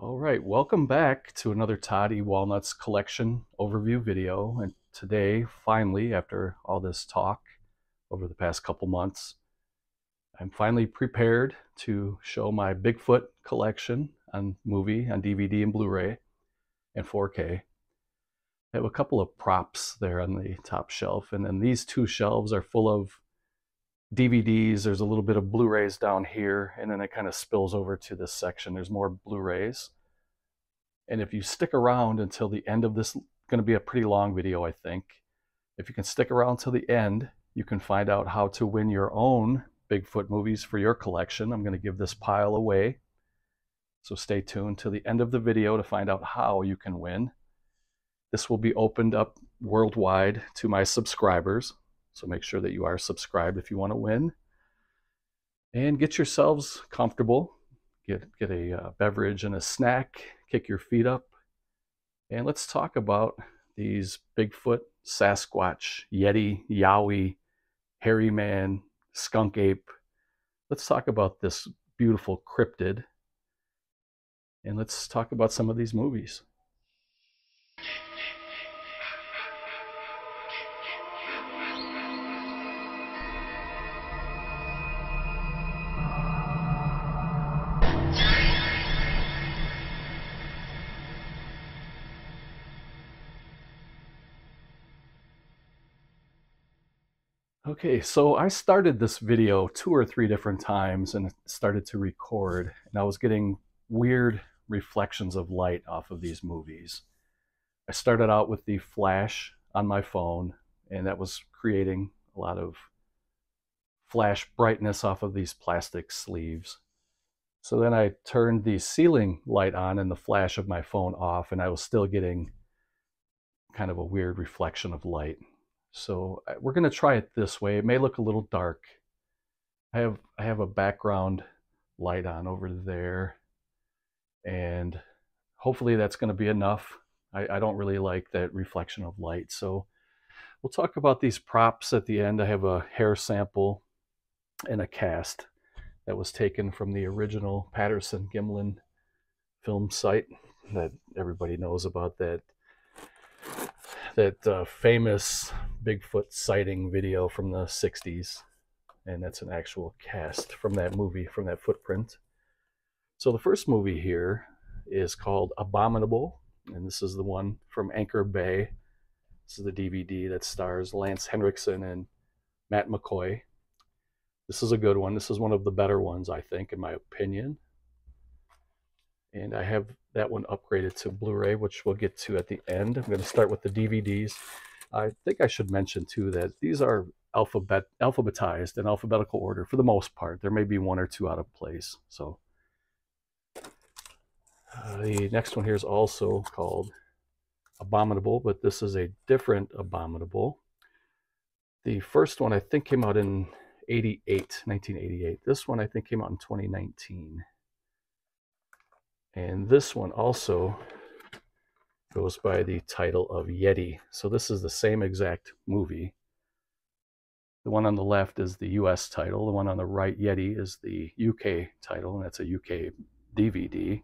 All right, welcome back to another Todd E. Walnuts collection overview video. And today, finally, after all this talk over the past couple months, I'm finally prepared to show my Bigfoot collection on movie, on DVD and Blu-ray, and 4K. I have a couple of props there on the top shelf, and then these two shelves are full of DVDs. There's a little bit of Blu-rays down here, and then it kind of spills over to this section. There's more Blu-rays. And if you stick around until the end of this, going to be a pretty long video, I think. If you can stick around till the end, you can find out how to win your own Bigfoot movies for your collection. I'm going to give this pile away. So stay tuned to the end of the video to find out how you can win. This will be opened up worldwide to my subscribers. So make sure that you are subscribed if you want to win. And get yourselves comfortable. Get, get a uh, beverage and a snack. Kick your feet up. And let's talk about these Bigfoot, Sasquatch, Yeti, Yowie, Hairy Man, Skunk Ape. Let's talk about this beautiful cryptid. And let's talk about some of these movies. Okay, so I started this video two or three different times and started to record, and I was getting weird reflections of light off of these movies. I started out with the flash on my phone, and that was creating a lot of flash brightness off of these plastic sleeves. So then I turned the ceiling light on and the flash of my phone off, and I was still getting kind of a weird reflection of light. So we're going to try it this way. It may look a little dark. I have I have a background light on over there, and hopefully that's going to be enough. I, I don't really like that reflection of light, so we'll talk about these props at the end. I have a hair sample and a cast that was taken from the original Patterson Gimlin film site that everybody knows about that that uh, famous Bigfoot sighting video from the 60s. And that's an actual cast from that movie, from that footprint. So the first movie here is called Abominable. And this is the one from Anchor Bay. This is the DVD that stars Lance Henriksen and Matt McCoy. This is a good one. This is one of the better ones, I think, in my opinion. And I have that one upgraded to Blu-ray, which we'll get to at the end. I'm going to start with the DVDs. I think I should mention too that these are alphabet alphabetized in alphabetical order for the most part. There may be one or two out of place. So uh, the next one here is also called Abominable, but this is a different Abominable. The first one I think came out in 88, 1988. This one I think came out in 2019. And this one also goes by the title of Yeti. So this is the same exact movie. The one on the left is the US title. The one on the right, Yeti, is the UK title, and that's a UK DVD.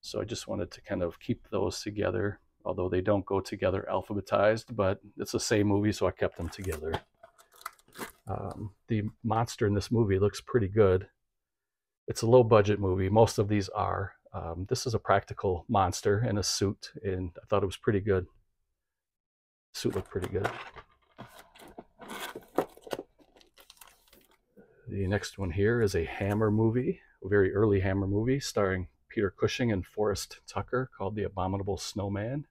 So I just wanted to kind of keep those together, although they don't go together alphabetized, but it's the same movie, so I kept them together. Um, the monster in this movie looks pretty good. It's a low budget movie. Most of these are. Um, this is a practical monster in a suit, and I thought it was pretty good. Suit looked pretty good. The next one here is a Hammer movie, a very early Hammer movie starring Peter Cushing and Forrest Tucker called The Abominable Snowman.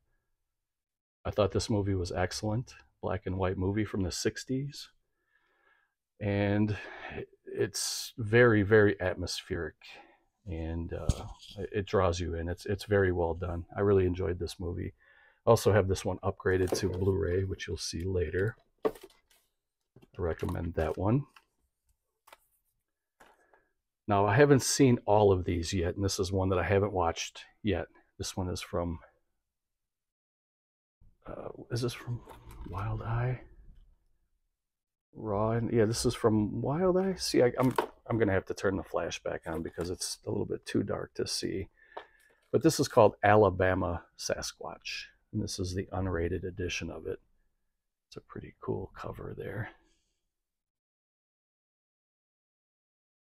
I thought this movie was excellent. Black and white movie from the 60s. And it's very, very atmospheric and uh, it draws you in. It's, it's very well done. I really enjoyed this movie. Also have this one upgraded to Blu-ray, which you'll see later. I recommend that one. Now, I haven't seen all of these yet, and this is one that I haven't watched yet. This one is from, uh, is this from Wild Eye? Raw, and yeah, this is from Wild Eye. See, I, I'm I'm gonna have to turn the flashback on because it's a little bit too dark to see. But this is called Alabama Sasquatch, and this is the unrated edition of it. It's a pretty cool cover there.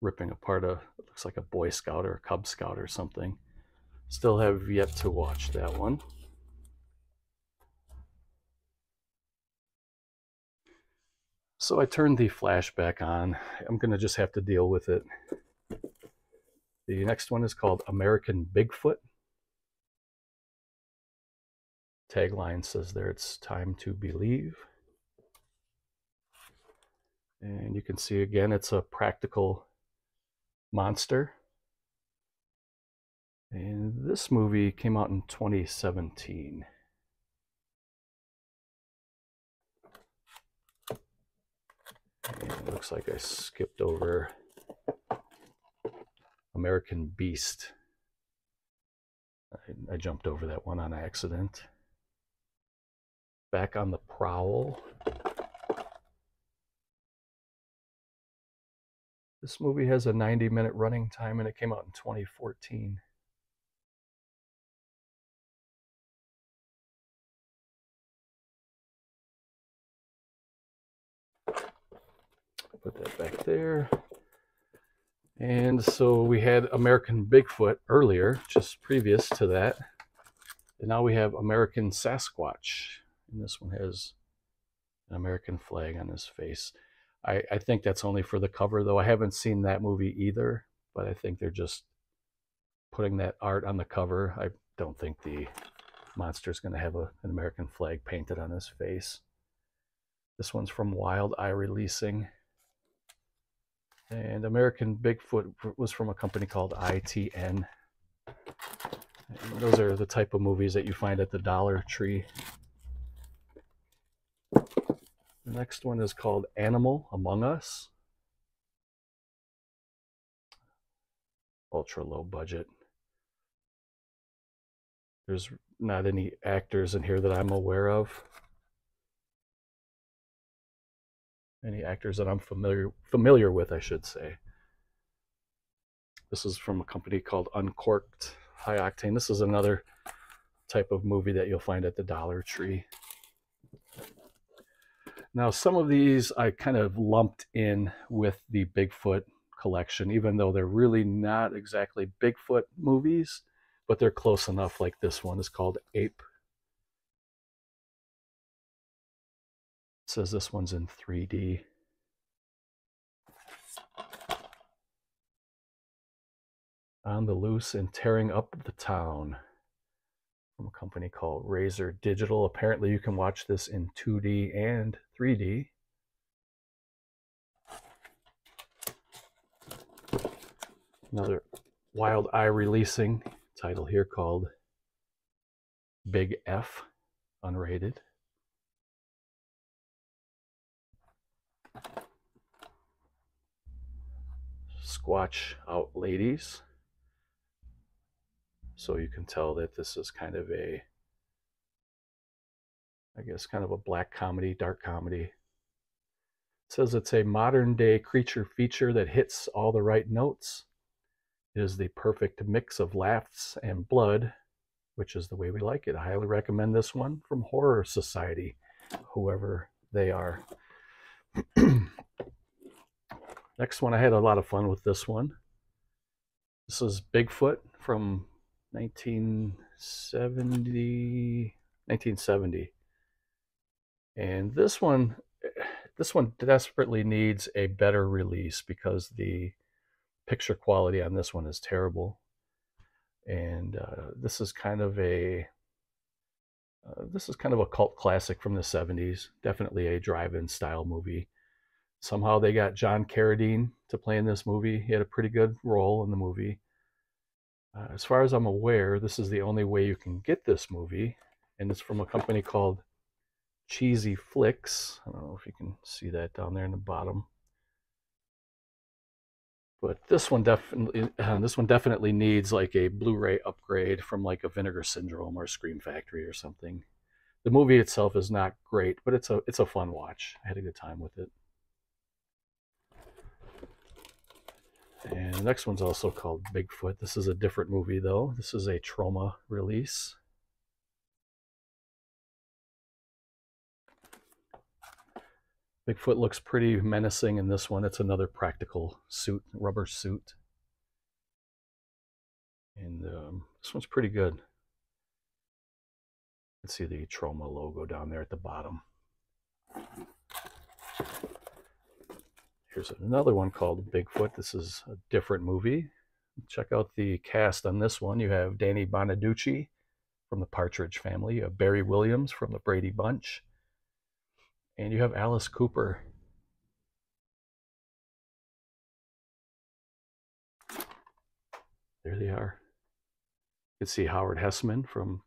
Ripping apart a, looks like a Boy Scout or a Cub Scout or something. Still have yet to watch that one. So I turned the flashback on. I'm going to just have to deal with it. The next one is called American Bigfoot. Tagline says there it's time to believe. And you can see again it's a practical monster. And this movie came out in 2017. It looks like I skipped over American Beast. I, I, jumped over that one on accident. Back on the Prowl. This movie has a 90 minute running time and it came out in 2014. Put that back there. And so we had American Bigfoot earlier, just previous to that. And now we have American Sasquatch. And this one has an American flag on his face. I, I think that's only for the cover, though. I haven't seen that movie either, but I think they're just putting that art on the cover. I don't think the monster's going to have a, an American flag painted on his face. This one's from Wild Eye Releasing. And American Bigfoot was from a company called ITN. And those are the type of movies that you find at the Dollar Tree. The next one is called Animal Among Us. Ultra low budget. There's not any actors in here that I'm aware of. Any actors that I'm familiar familiar with, I should say. This is from a company called Uncork'd High Octane. This is another type of movie that you'll find at the Dollar Tree. Now, some of these I kind of lumped in with the Bigfoot collection, even though they're really not exactly Bigfoot movies, but they're close enough. Like this one is called Ape says this one's in 3D. On the loose and tearing up the town from a company called Razor Digital. Apparently, you can watch this in 2D and 3D. Another Wild Eye releasing title here called Big F, unrated. Squatch out ladies. So you can tell that this is kind of a, I guess, kind of a black comedy, dark comedy. It says it's a modern day creature feature that hits all the right notes. It is the perfect mix of laughs and blood, which is the way we like it. I highly recommend this one from Horror Society, whoever they are. Next one, I had a lot of fun with this one. This is Bigfoot from 1970, 1970. And this one, this one desperately needs a better release because the picture quality on this one is terrible. And uh, this is kind of a, uh, this is kind of a cult classic from the 70s. Definitely a drive-in style movie somehow they got John Carradine to play in this movie. He had a pretty good role in the movie. Uh, as far as I'm aware, this is the only way you can get this movie, and it's from a company called Cheesy Flicks. I don't know if you can see that down there in the bottom. But this one definitely, uh, this one definitely needs like a Blu-ray upgrade from like a Vinegar Syndrome or Scream Factory or something. The movie itself is not great, but it's a it's a fun watch. I had a good time with it. And the next one's also called Bigfoot. This is a different movie, though. This is a Troma release. Bigfoot looks pretty menacing in this one. It's another practical suit, rubber suit. And um, this one's pretty good. You can see the Troma logo down there at the bottom. Here's another one called Bigfoot. This is a different movie. Check out the cast on this one. You have Danny Bonaduce from the Partridge Family. You have Barry Williams from the Brady Bunch. And you have Alice Cooper. There they are. You can see Howard Hesseman from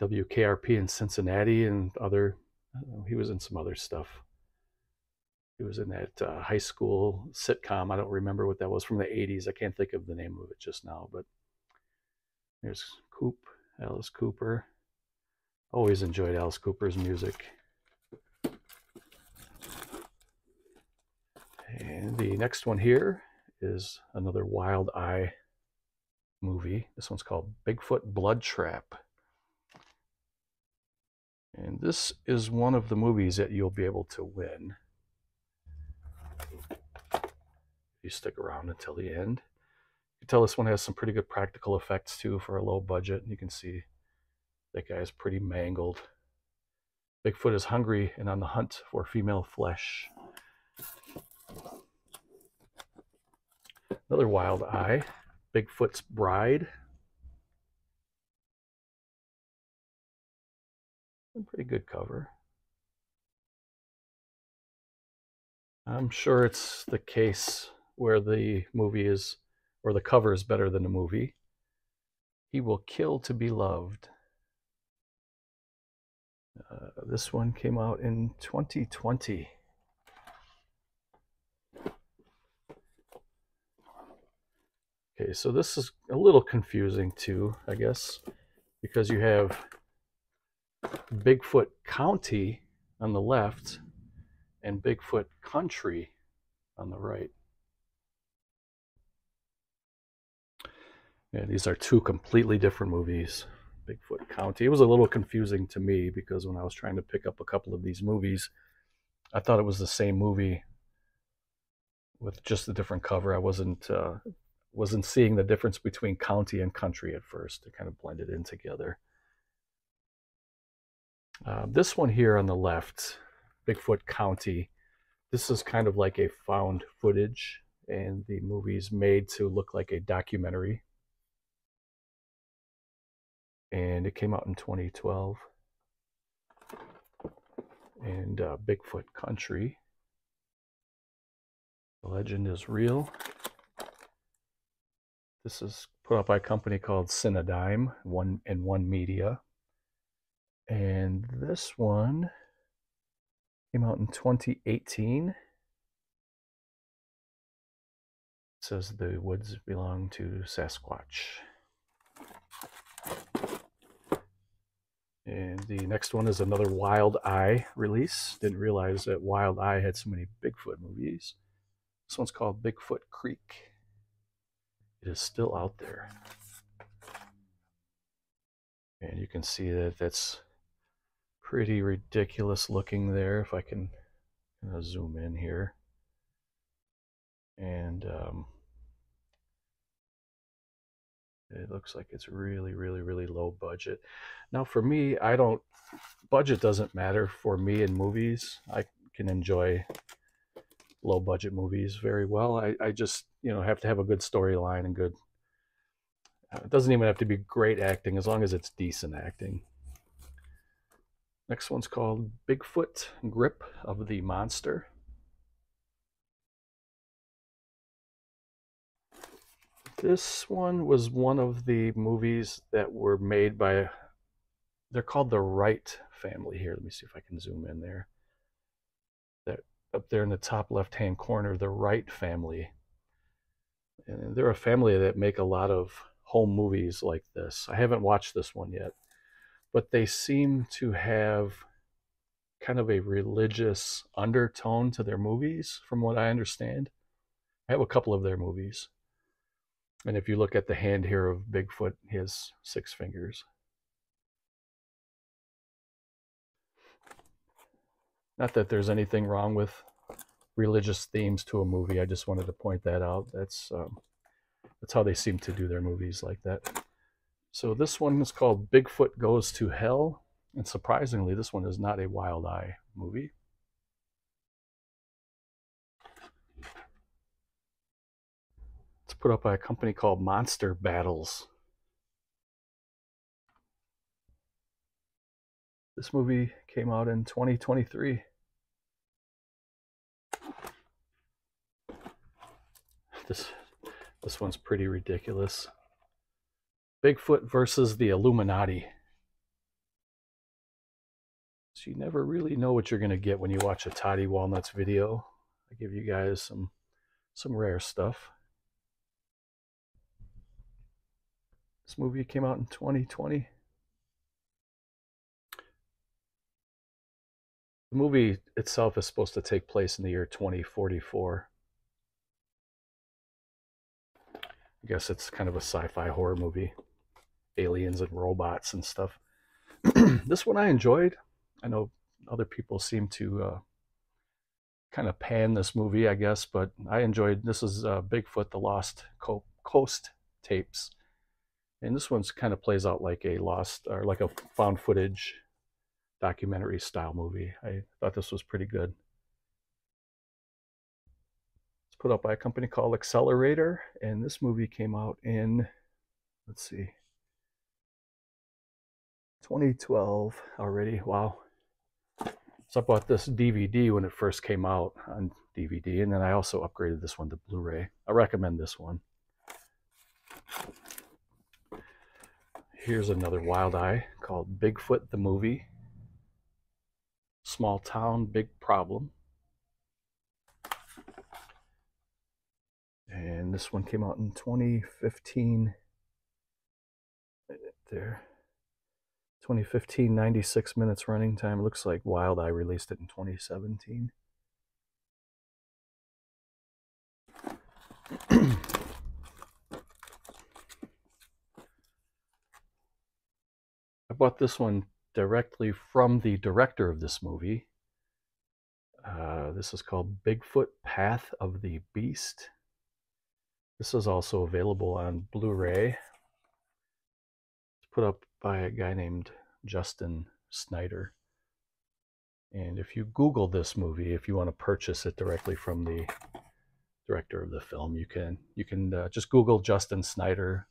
WKRP in Cincinnati and other, uh, he was in some other stuff. He was in that uh, high school sitcom. I don't remember what that was from the 80s. I can't think of the name of it just now, but there's Coop, Alice Cooper. Always enjoyed Alice Cooper's music. And the next one here is another Wild Eye movie. This one's called Bigfoot Blood Trap. And this is one of the movies that you'll be able to win. If you stick around until the end. You can tell this one has some pretty good practical effects too for a low budget. You can see that guy is pretty mangled. Bigfoot is hungry and on the hunt for female flesh. Another wild eye, Bigfoot's Bride. pretty good cover. I'm sure it's the case where the movie is, or the cover is better than the movie. He will kill to be loved. Uh, this one came out in 2020. Okay, so this is a little confusing too, I guess, because you have Bigfoot County on the left and Bigfoot Country on the right. Yeah, these are two completely different movies. Bigfoot County. It was a little confusing to me because when I was trying to pick up a couple of these movies, I thought it was the same movie with just a different cover. I wasn't uh, wasn't seeing the difference between county and country at first. It kind of blended in together. Uh, this one here on the left, Bigfoot County, this is kind of like a found footage, and the movie's made to look like a documentary. And it came out in 2012. And uh, Bigfoot Country. The legend is real. This is put out by a company called Cinedigm, one and one media. And this one came out in 2018. It says the woods belong to Sasquatch. And the next one is another Wild Eye release. Didn't realize that Wild Eye had so many Bigfoot movies. This one's called Bigfoot Creek it is still out there. And you can see that that's pretty ridiculous looking there if I can of zoom in here. And um, it looks like it's really, really, really low budget. Now for me, I don't, budget doesn't matter for me in movies. I can enjoy low budget movies very well. I, I just, you know, have to have a good storyline and good. Uh, it doesn't even have to be great acting as long as it's decent acting. Next one's called Bigfoot Grip of the Monster. This one was one of the movies that were made by, they're called the Wright family here. Let me see if I can zoom in there That up there in the top left hand corner, the Wright family. And they're a family that make a lot of home movies like this. I haven't watched this one yet, but they seem to have kind of a religious undertone to their movies, from what I understand. I have a couple of their movies. And if you look at the hand here of Bigfoot, has six fingers. Not that there's anything wrong with religious themes to a movie. I just wanted to point that out. That's um, that's how they seem to do their movies like that. So this one is called Bigfoot Goes to Hell, and surprisingly, this one is not a Wild Eye movie. It's put up by a company called Monster Battles. This movie came out in 2023. This this one's pretty ridiculous. Bigfoot versus the Illuminati. So you never really know what you're going to get when you watch a Toddy Walnuts video. I give you guys some some rare stuff. This movie came out in 2020. The movie itself is supposed to take place in the year 2044. I guess it's kind of a sci-fi horror movie, aliens and robots and stuff. this one I enjoyed. I know other people seem to uh, kind of pan this movie, I guess, but I enjoyed. This is uh, Bigfoot: The Lost Co- Coast tapes, and this one's kind of plays out like a lost or like a found footage documentary style movie. I thought this was pretty good It's put out by a company called Accelerator, and this movie came out in, let's see, 2012 already. Wow. So I bought this DVD when it first came out on DVD, and then I also upgraded this one to Blu-ray. I recommend this one. Here's another Wild Eye called Bigfoot the Movie. Small Town, Big Problem. and this one came out in 2015 there 2015 96 minutes running time looks like wild eye released it in 2017 bought this one directly from the director of this movie. Uh, this is called Bigfoot Path of the Beast. This is also available on Blu-ray. It's put up by a guy named Justin Snyder. And if you Google this movie, if you want to purchase it directly from the director of the film, you can you can uh, just Google Justin Snyder,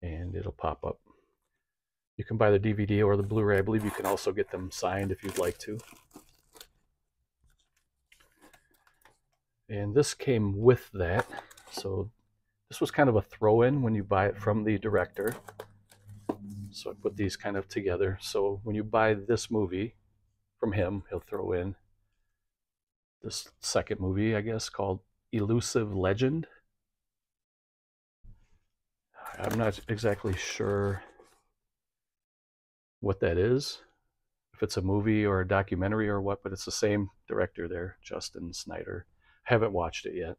and it'll pop up. You can buy the DVD or the Blu-ray. I believe you can also get them signed if you'd like to. And this came with that. So this was kind of a throw-in when you buy it from the director. So I put these kind of together. So when you buy this movie from him, he'll throw in this second movie, I guess, called Elusive Legend. I'm not exactly sure what that is, if it's a movie or a documentary or what, but it's the same director there, Justin Snyder. Haven't watched it yet.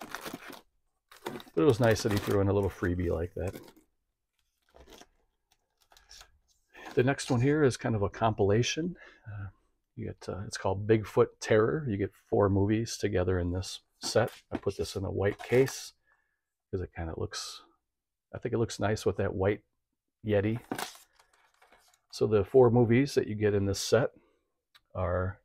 But it was nice that he threw in a little freebie like that. The next one here is kind of a compilation. Uh, you get uh, it's called Bigfoot Terror. You get four movies together in this set. I put this in a white case because it kind of looks. I think it looks nice with that white Yeti. So the four movies that you get in this set are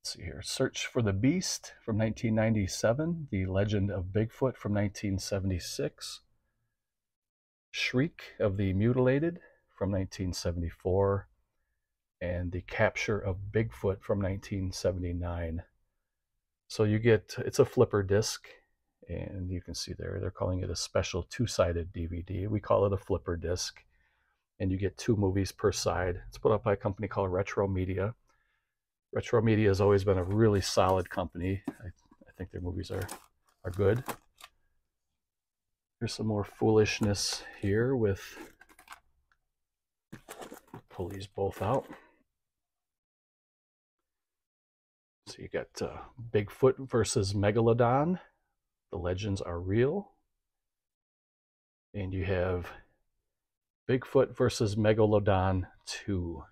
Let's see here. Search for the Beast from 1997. The Legend of Bigfoot from 1976. Shriek of the Mutilated from 1974. And The Capture of Bigfoot from 1979. So you get, it's a flipper disc. And you can see there, they're calling it a special two-sided DVD. We call it a flipper disc. And you get two movies per side. It's put up by a company called Retro Media. Retro Media has always been a really solid company. I, I think their movies are, are good. Here's some more foolishness here with, pull these both out. So you got uh, Bigfoot versus Megalodon. The Legends Are Real. And you have Bigfoot versus Megalodon 2.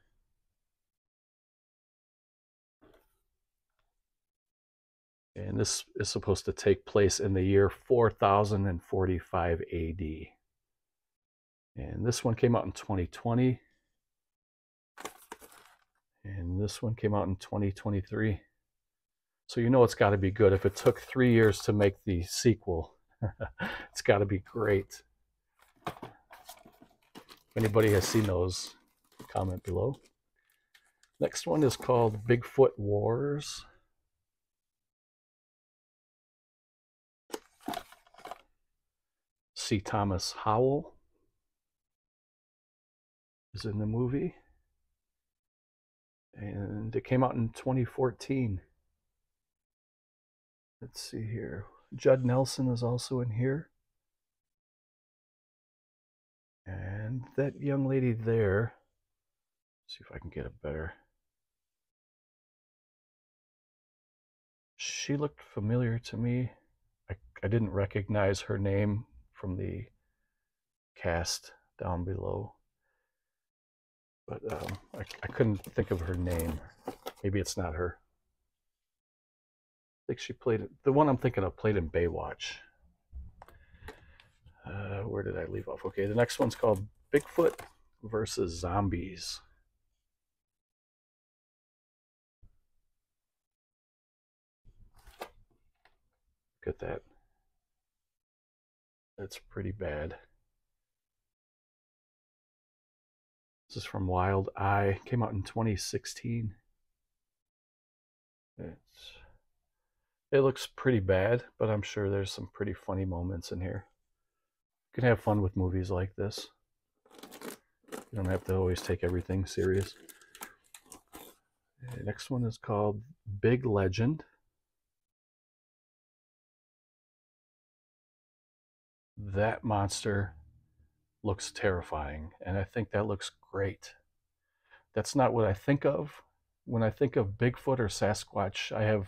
And this is supposed to take place in the year 4045 AD. And this one came out in 2020. And this one came out in 2023. So you know it's got to be good. If it took three years to make the sequel, it's got to be great. Anybody has seen those, comment below. Next one is called Bigfoot Wars. C. Thomas Howell is in the movie. And it came out in 2014. Let's see here. Judd Nelson is also in here. And that young lady there, see if I can get a better. She looked familiar to me. I, I didn't recognize her name from the cast down below. But um, I, I couldn't think of her name. Maybe it's not her. I think she played the one I'm thinking of played in Baywatch. Uh, where did I leave off? Okay, the next one's called Bigfoot versus Zombies. Look at that. That's pretty bad. This is from Wild Eye. Came out in 2016. It's it looks pretty bad, but I'm sure there's some pretty funny moments in here. Can have fun with movies like this. You don't have to always take everything serious. The next one is called Big Legend. That monster looks terrifying, and I think that looks great. That's not what I think of. When I think of Bigfoot or Sasquatch, I have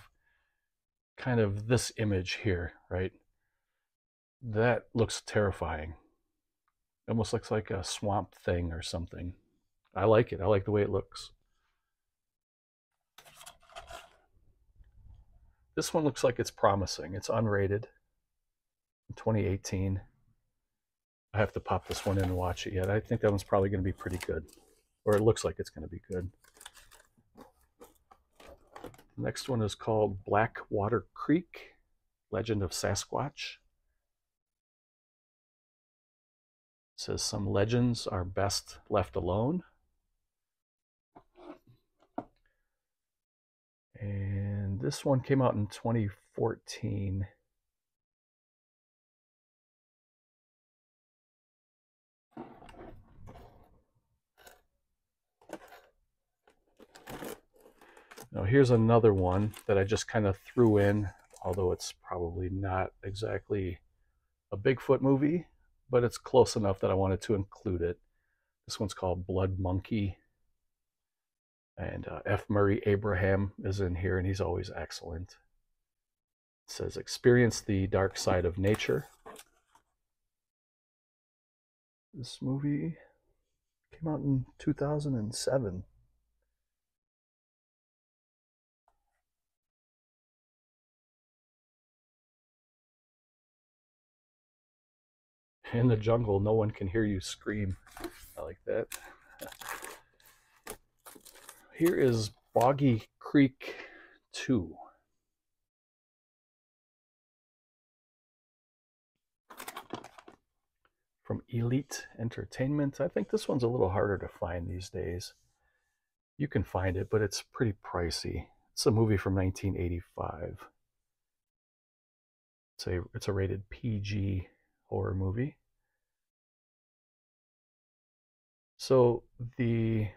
kind of this image here, right? That looks terrifying. Almost looks like a swamp thing or something. I like it. I like the way it looks. This one looks like it's promising. It's unrated. 2018. I have to pop this one in and watch it yet. I think that one's probably going to be pretty good. Or it looks like it's going to be good. Next one is called Blackwater Creek, Legend of Sasquatch. Says some legends are best left alone. And this one came out in 2014. Now here's another one that I just kind of threw in, although it's probably not exactly a Bigfoot movie, but it's close enough that I wanted to include it. This one's called Blood Monkey. And uh, F. Murray Abraham is in here, and he's always excellent. It says, Experience the dark side of nature. This movie came out in 2007. In the jungle, no one can hear you scream. I like that. Here is Boggy Creek 2. From Elite Entertainment. I think this one's a little harder to find these days. You can find it, but it's pretty pricey. It's a movie from 1985. It's a, it's a rated PG horror movie. So the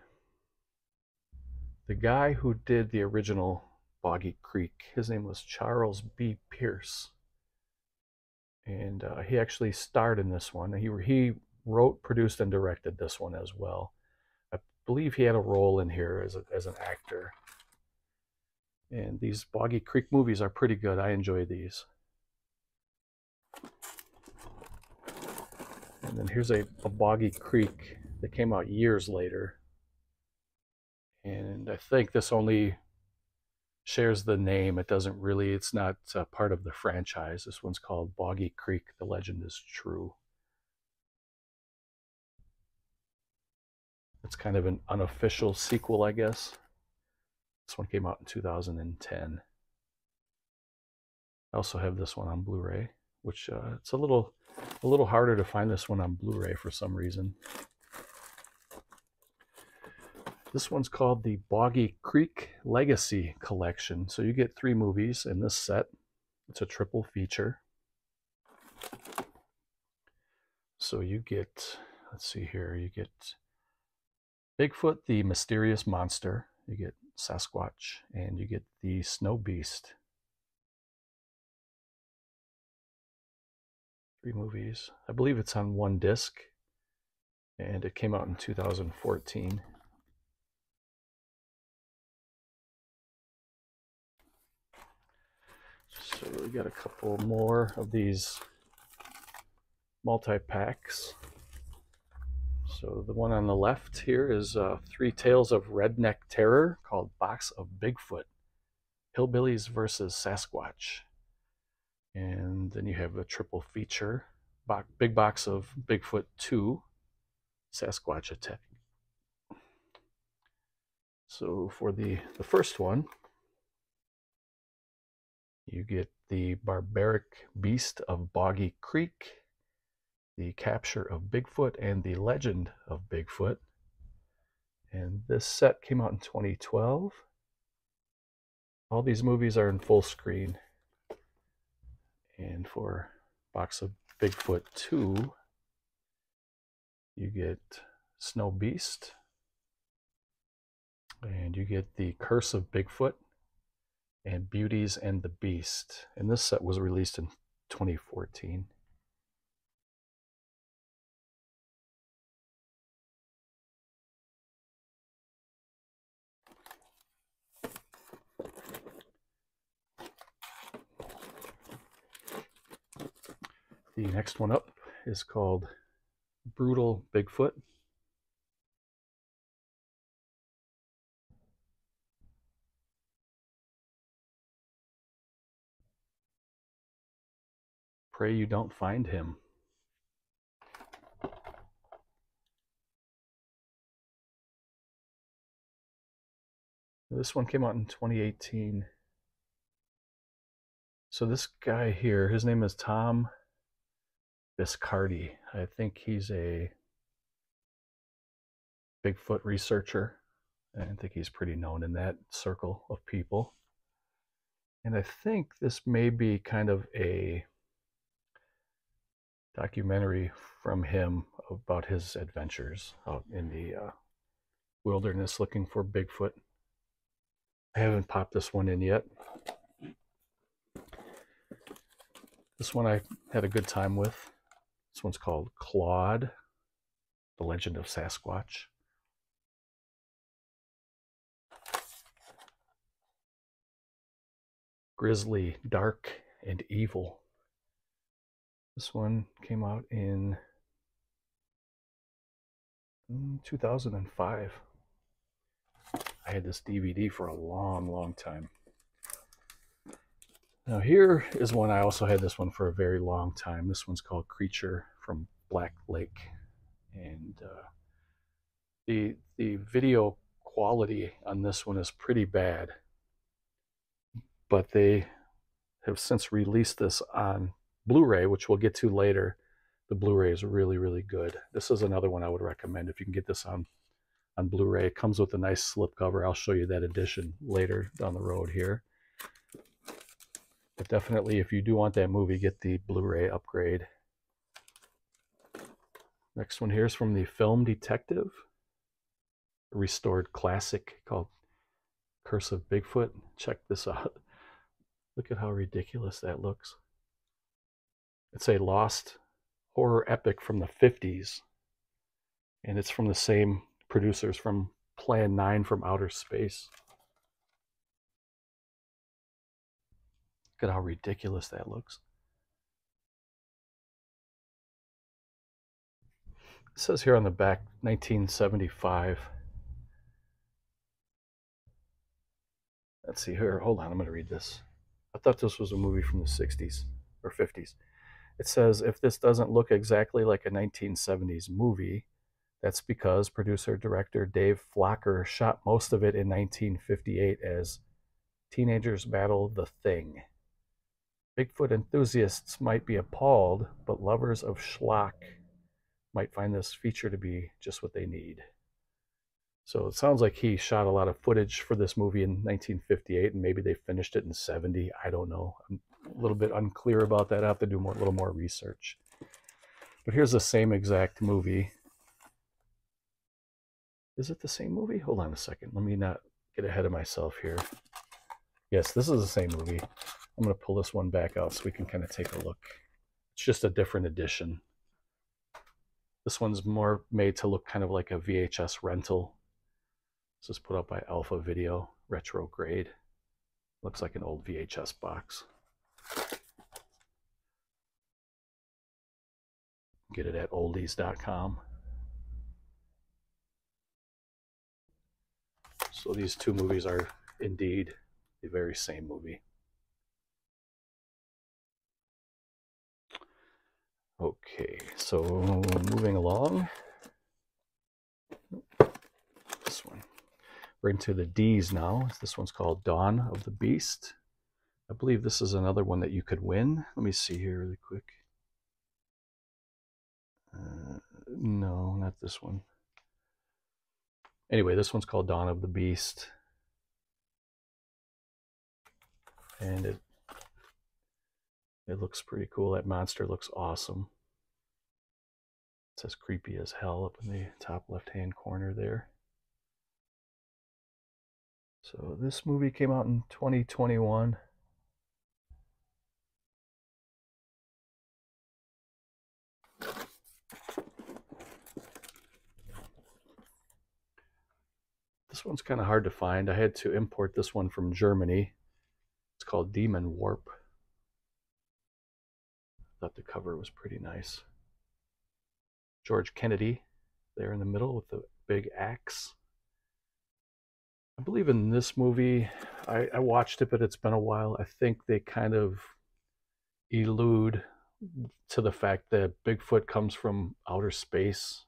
the guy who did the original Boggy Creek, his name was Charles B. Pierce, and uh, he actually starred in this one. He he wrote, produced, and directed this one as well. I believe he had a role in here as a, as an actor. And these Boggy Creek movies are pretty good. I enjoy these. And then here's a, a Boggy Creek that came out years later. And I think this only shares the name. It doesn't really, it's not part of the franchise. This one's called Boggy Creek The Legend is True. It's kind of an unofficial sequel, I guess. This one came out in 2010. I also have this one on Blu-ray, which uh, it's a little a little harder to find this one on Blu-ray for some reason. This one's called the Boggy Creek Legacy Collection. So you get three movies in this set. It's a triple feature. So you get, let's see here, you get Bigfoot, the mysterious monster. You get Sasquatch, and you get the Snow Beast. Three movies. I believe it's on one disc, and it came out in 2014. So we got a couple more of these multi-packs. So the one on the left here is uh, Three Tales of Redneck Terror called Box of Bigfoot. Hillbillies versus Sasquatch. And then you have a triple feature, big box of Bigfoot 2, Sasquatch Attack. So for the, the first one, you get the Barbaric Beast of Boggy Creek, the Capture of Bigfoot, and the Legend of Bigfoot. And this set came out in 2012. All these movies are in full screen. And for box of Bigfoot 2, you get Snow Beast, and you get the Curse of Bigfoot, and Beauties and the Beast. And this set was released in 2014. The next one up is called Brutal Bigfoot. Pray you don't find him. This one came out in 2018. So this guy here, his name is Tom Biscardi. I think he's a Bigfoot researcher. I think he's pretty known in that circle of people. And I think this may be kind of a documentary from him about his adventures out in the uh, wilderness looking for Bigfoot. I haven't popped this one in yet. This one I had a good time with. This one's called Clawed, The Legend of Sasquatch. Grizzly, Dark, and Evil. This one came out in 2005. I had this DVD for a long, long time. Now here is one I also had this one for a very long time. This one's called Creature from Black Lake, and uh, the the video quality on this one is pretty bad. But they have since released this on Blu-ray, which we'll get to later, the Blu-ray is really, really good. This is another one I would recommend if you can get this on on Blu-ray. It comes with a nice slipcover. I'll show you that edition later down the road here. But definitely, if you do want that movie, get the Blu-ray upgrade. Next one here is from the Film Detective, a restored classic called Curse of Bigfoot. Check this out. Look at how ridiculous that looks. It's a lost horror epic from the 50s. And it's from the same producers from Plan 9 from Outer Space. Look at how ridiculous that looks. It says here on the back 1975. Let's see here. Hold on, I'm going to read this. I thought this was a movie from the 60s or 50s. It says if this doesn't look exactly like a 1970s movie, that's because producer director Dave Flocker shot most of it in 1958 as Teenagers Battle the Thing. Bigfoot enthusiasts might be appalled, but lovers of schlock might find this feature to be just what they need. So it sounds like he shot a lot of footage for this movie in 1958, and maybe they finished it in 70. I don't know. I'm a little bit unclear about that. I have to do more, a little more research. But here's the same exact movie. Is it the same movie? Hold on a second. Let me not get ahead of myself here. Yes, this is the same movie. I'm going to pull this one back out so we can kind of take a look. It's just a different edition. This one's more made to look kind of like a VHS rental. This is put up by Alpha Video, Retrograde. Looks like an old VHS box. Get it at oldies.com. So these two movies are indeed the very same movie. Okay, so moving along. This one. We're into the D's now. This one's called Dawn of the Beast. I believe this is another one that you could win. Let me see here really quick. Uh, no, not this one. Anyway, this one's called Dawn of the Beast. And it it looks pretty cool. That monster looks awesome. It says creepy as hell up in the top left hand corner there. So this movie came out in 2021. This one's kind of hard to find. I had to import this one from Germany. It's called Demon Warp. I Thought the cover was pretty nice. George Kennedy there in the middle with the big axe. I believe in this movie, I, I watched it, but it's been a while. I think they kind of elude to the fact that Bigfoot comes from outer space,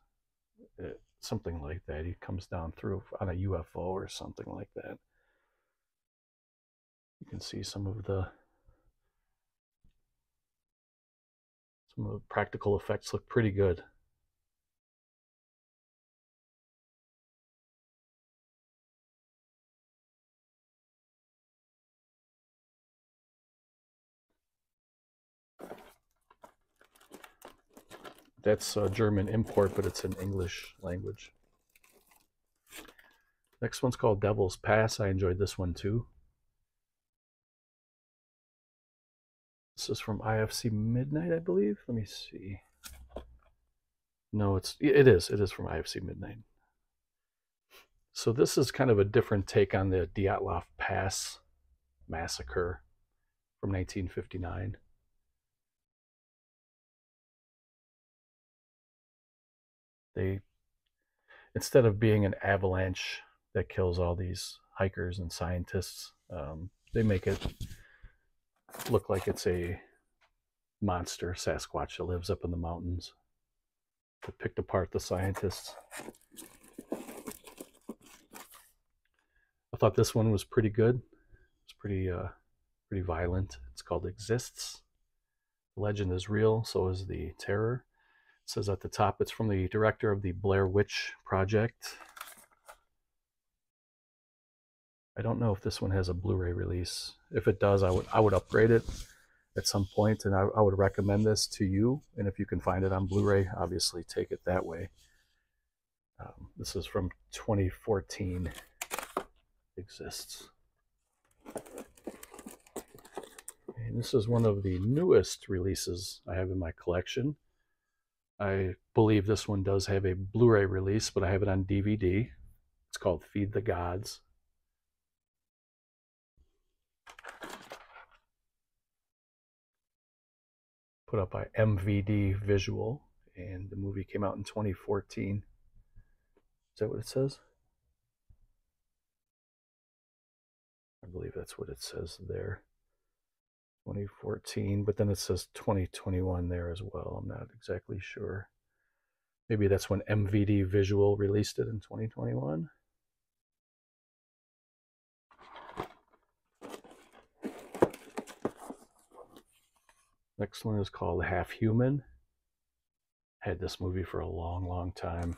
uh, something like that. He comes down through on a UFO or something like that. You can see some of the Some of the practical effects look pretty good. That's a German import, but it's in English language. Next one's called Devil's Pass. I enjoyed this one too. This is from IFC Midnight, I believe. Let me see. No, it's it is. It is from IFC Midnight. So this is kind of a different take on the Dyatlov Pass massacre from 1959. They instead of being an avalanche that kills all these hikers and scientists, um, they make it look like it's a monster Sasquatch that lives up in the mountains. To picked apart the scientists. I thought this one was pretty good. It's pretty uh, pretty violent. It's called Exists. Legend is real, so is the terror. It says at the top it's from the director of the Blair Witch Project. I don't know if this one has a Blu-ray release. If it does, I would I would upgrade it at some point, and I, I would recommend this to you. And if you can find it on Blu-ray, obviously take it that way. Um, this is from 2014. Exists. And this is one of the newest releases I have in my collection. I believe this one does have a Blu-ray release, but I have it on DVD. It's called Feed the Gods. put up by MVD Visual and the movie came out in 2014. Is that what it says? I believe that's what it says there. 2014, but then it says 2021 there as well. I'm not exactly sure. Maybe that's when MVD Visual released it in 2021. Next one is called Half Human. Had this movie for a long, long time.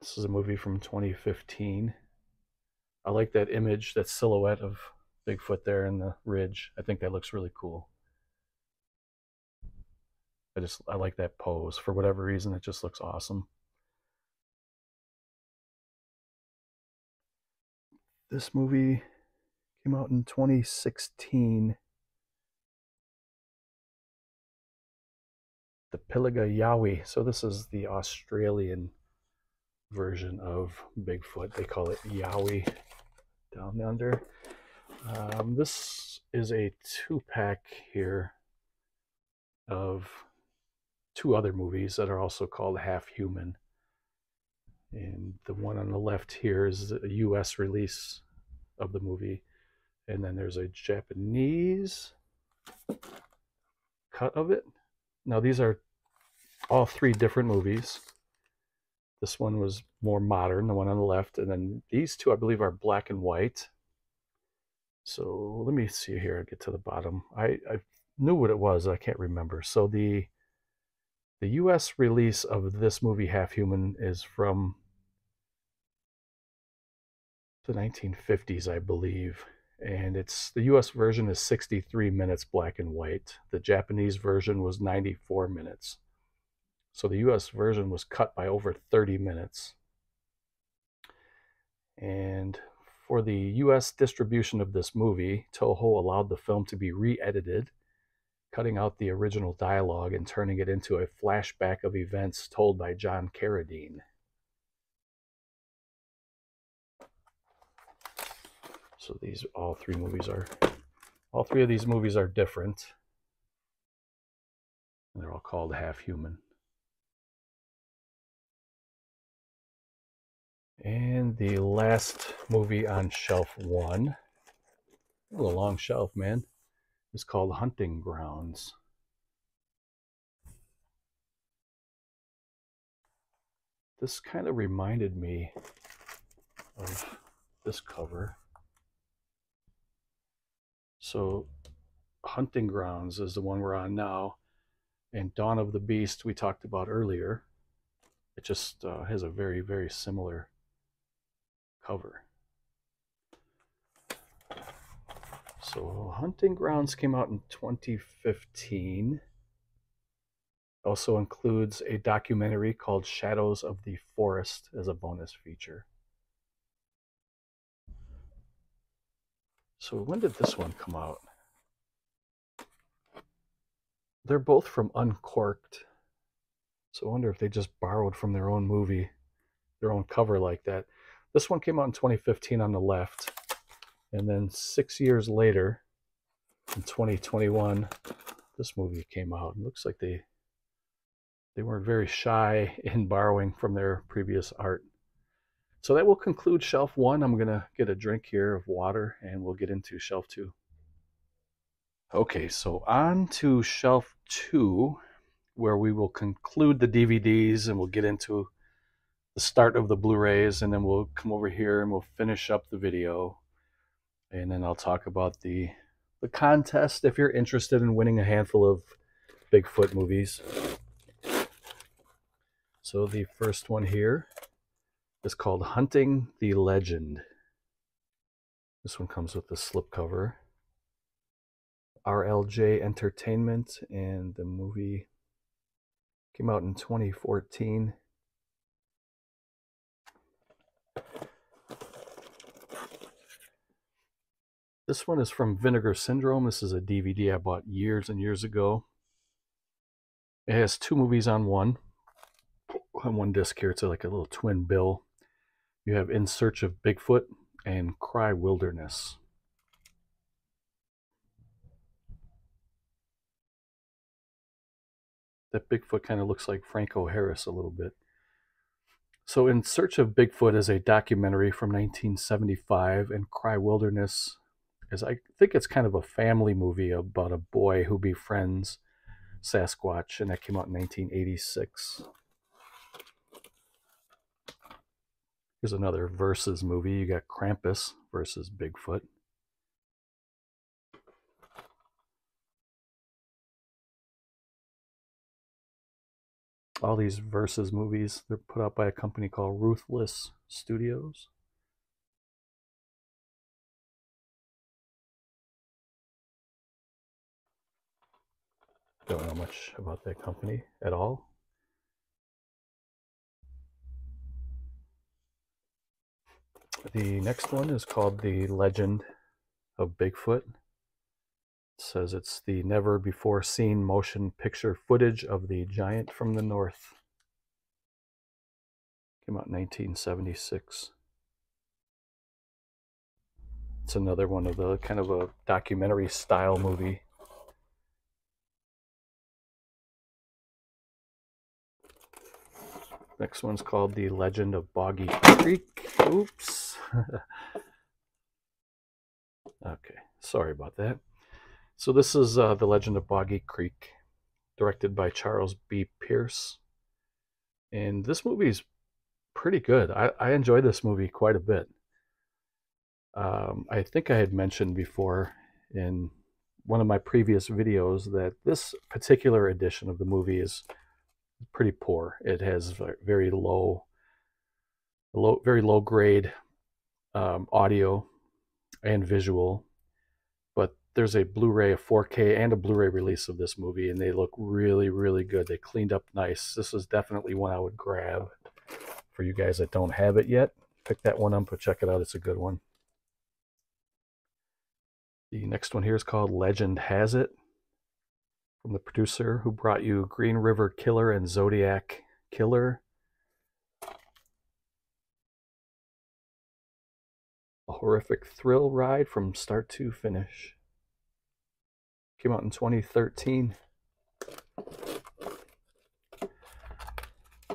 This is a movie from 2015. I like that image, that silhouette of Bigfoot there in the ridge. I think that looks really cool. I just I like that pose for whatever reason. It just looks awesome. This movie came out in 2016. the Pilliga. So this is the Australian version of Bigfoot. They call it Yowie down under. Um, this is a two pack here of two other movies that are also called Half Human. And the one on the left here is a US release of the movie. And then there's a Japanese cut of it. Now, these are all three different movies. This one was more modern, the one on the left. And then these two, I believe, are black and white. So let me see here. Get to the bottom. I, I knew what it was. I can't remember. So the the U.S. release of this movie, Half Human, is from the 1950s, I believe and it's the US version is 63 minutes black and white. The Japanese version was 94 minutes. So the US version was cut by over 30 minutes. And for the US distribution of this movie, Toho allowed the film to be re-edited, cutting out the original dialogue and turning it into a flashback of events told by John Carradine. So these all three movies are all three of these movies are different. And they're all called Half Human. And the last movie on shelf one, a long shelf, man, is called Hunting Grounds. This kind of reminded me of this cover. So Hunting Grounds is the one we're on now. And Dawn of the Beast we talked about earlier. It just uh, has a very, very similar cover. So Hunting Grounds came out in 2015. Also includes a documentary called Shadows of the Forest as a bonus feature. So when did this one come out? They're both from Uncork'd. So I wonder if they just borrowed from their own movie, their own cover like that. This one came out in 2015 on the left. And then six years later, in 2021, this movie came out. It looks like they they weren't very shy in borrowing from their previous art. So that will conclude shelf one. I'm going to get a drink here of water and we'll get into shelf two. Okay, so on to shelf two, where we will conclude the DVDs and we'll get into the start of the Blu-rays and then we'll come over here and we'll finish up the video. And then I'll talk about the the contest if you're interested in winning a handful of Bigfoot movies. So the first one here is called Hunting the Legend. This one comes with the slipcover. RLJ Entertainment, and the movie came out in 2014. This one is from Vinegar Syndrome. This is a DVD I bought years and years ago. It has two movies on one. On one disc here, it's like a little twin bill. You have In Search of Bigfoot and Cry Wilderness. that Bigfoot kind of looks like Franco Harris a little bit. So, In Search of Bigfoot is a documentary from 1975, and Cry Wilderness is, I think it's kind of a family movie about a boy who befriends Sasquatch, and that came out in 1986. Here's another versus movie. You got Krampus versus Bigfoot. all these versus movies. They're put out by a company called Ruthless Studios. Don't know much about that company at all. The next one is called The Legend of Bigfoot says it's the never before seen motion picture footage of the giant from the north. Came out in 1976. It's another one of the kind of a documentary style movie. Next one's called The Legend of Boggy Creek. Oops. okay, sorry about that. So this is uh, The Legend of Boggy Creek, directed by Charles B. Pierce. And this movie is pretty good. I, I enjoy this movie quite a bit. Um, I think I had mentioned before in one of my previous videos that this particular edition of the movie is pretty poor. It has very low, low very low grade um, audio and visual But there's a Blu-ray, a 4K, and a Blu-ray release of this movie, and they look really, really good. They cleaned up nice. This is definitely one I would grab for you guys that don't have it yet. Pick that one up, but check it out. It's a good one. The next one here is called Legend Has It, from the producer who brought you Green River Killer and Zodiac Killer. A horrific thrill ride from start to finish. Came out in 2013.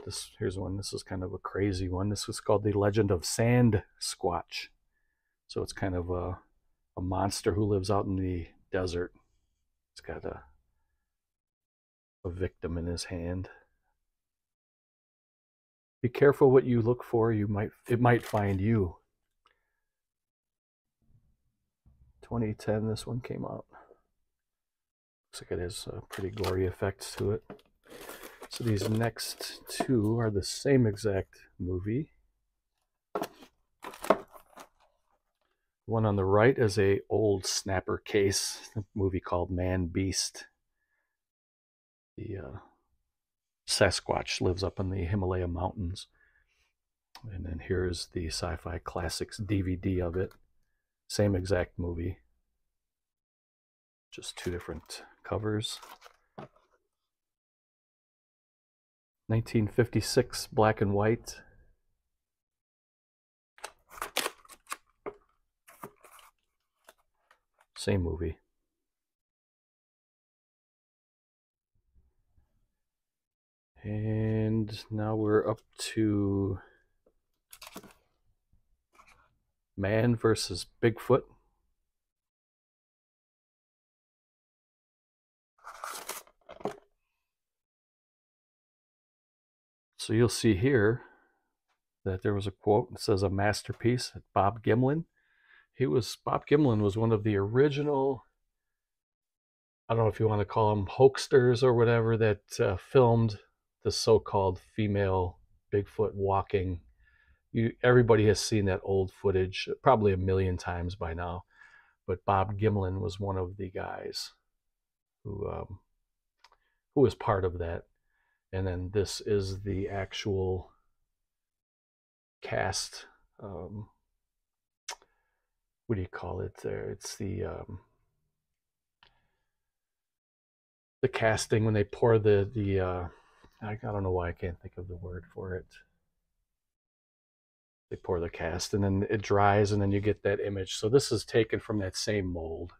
This here's one. This is kind of a crazy one. This was called The Legend of Sand Squatch. So it's kind of a, a monster who lives out in the desert. It's got a a victim in his hand. Be careful what you look for. You might it might find you. 2010 this one came out. Looks like it has uh, pretty gory effects to it. So these next two are the same exact movie. One on the right is a old snapper case, movie called Man Beast. The uh, Sasquatch lives up in the Himalaya mountains. And then here's the Sci-Fi Classics DVD of it. Same exact movie. Just two different covers. 1956 black and white. Same movie. And now we're up to Man versus Bigfoot. So you'll see here that there was a quote that says a masterpiece at Bob Gimlin. He was Bob Gimlin was one of the original I don't know if you want to call them hoaxsters or whatever that uh, filmed the so-called female Bigfoot walking. You everybody has seen that old footage probably a million times by now, but Bob Gimlin was one of the guys who um, who was part of that and then this is the actual cast um, what do you call it there it's the um, the casting when they pour the the uh, I, don't know why I can't think of the word for it they pour the cast and then it dries and then you get that image so this is taken from that same mold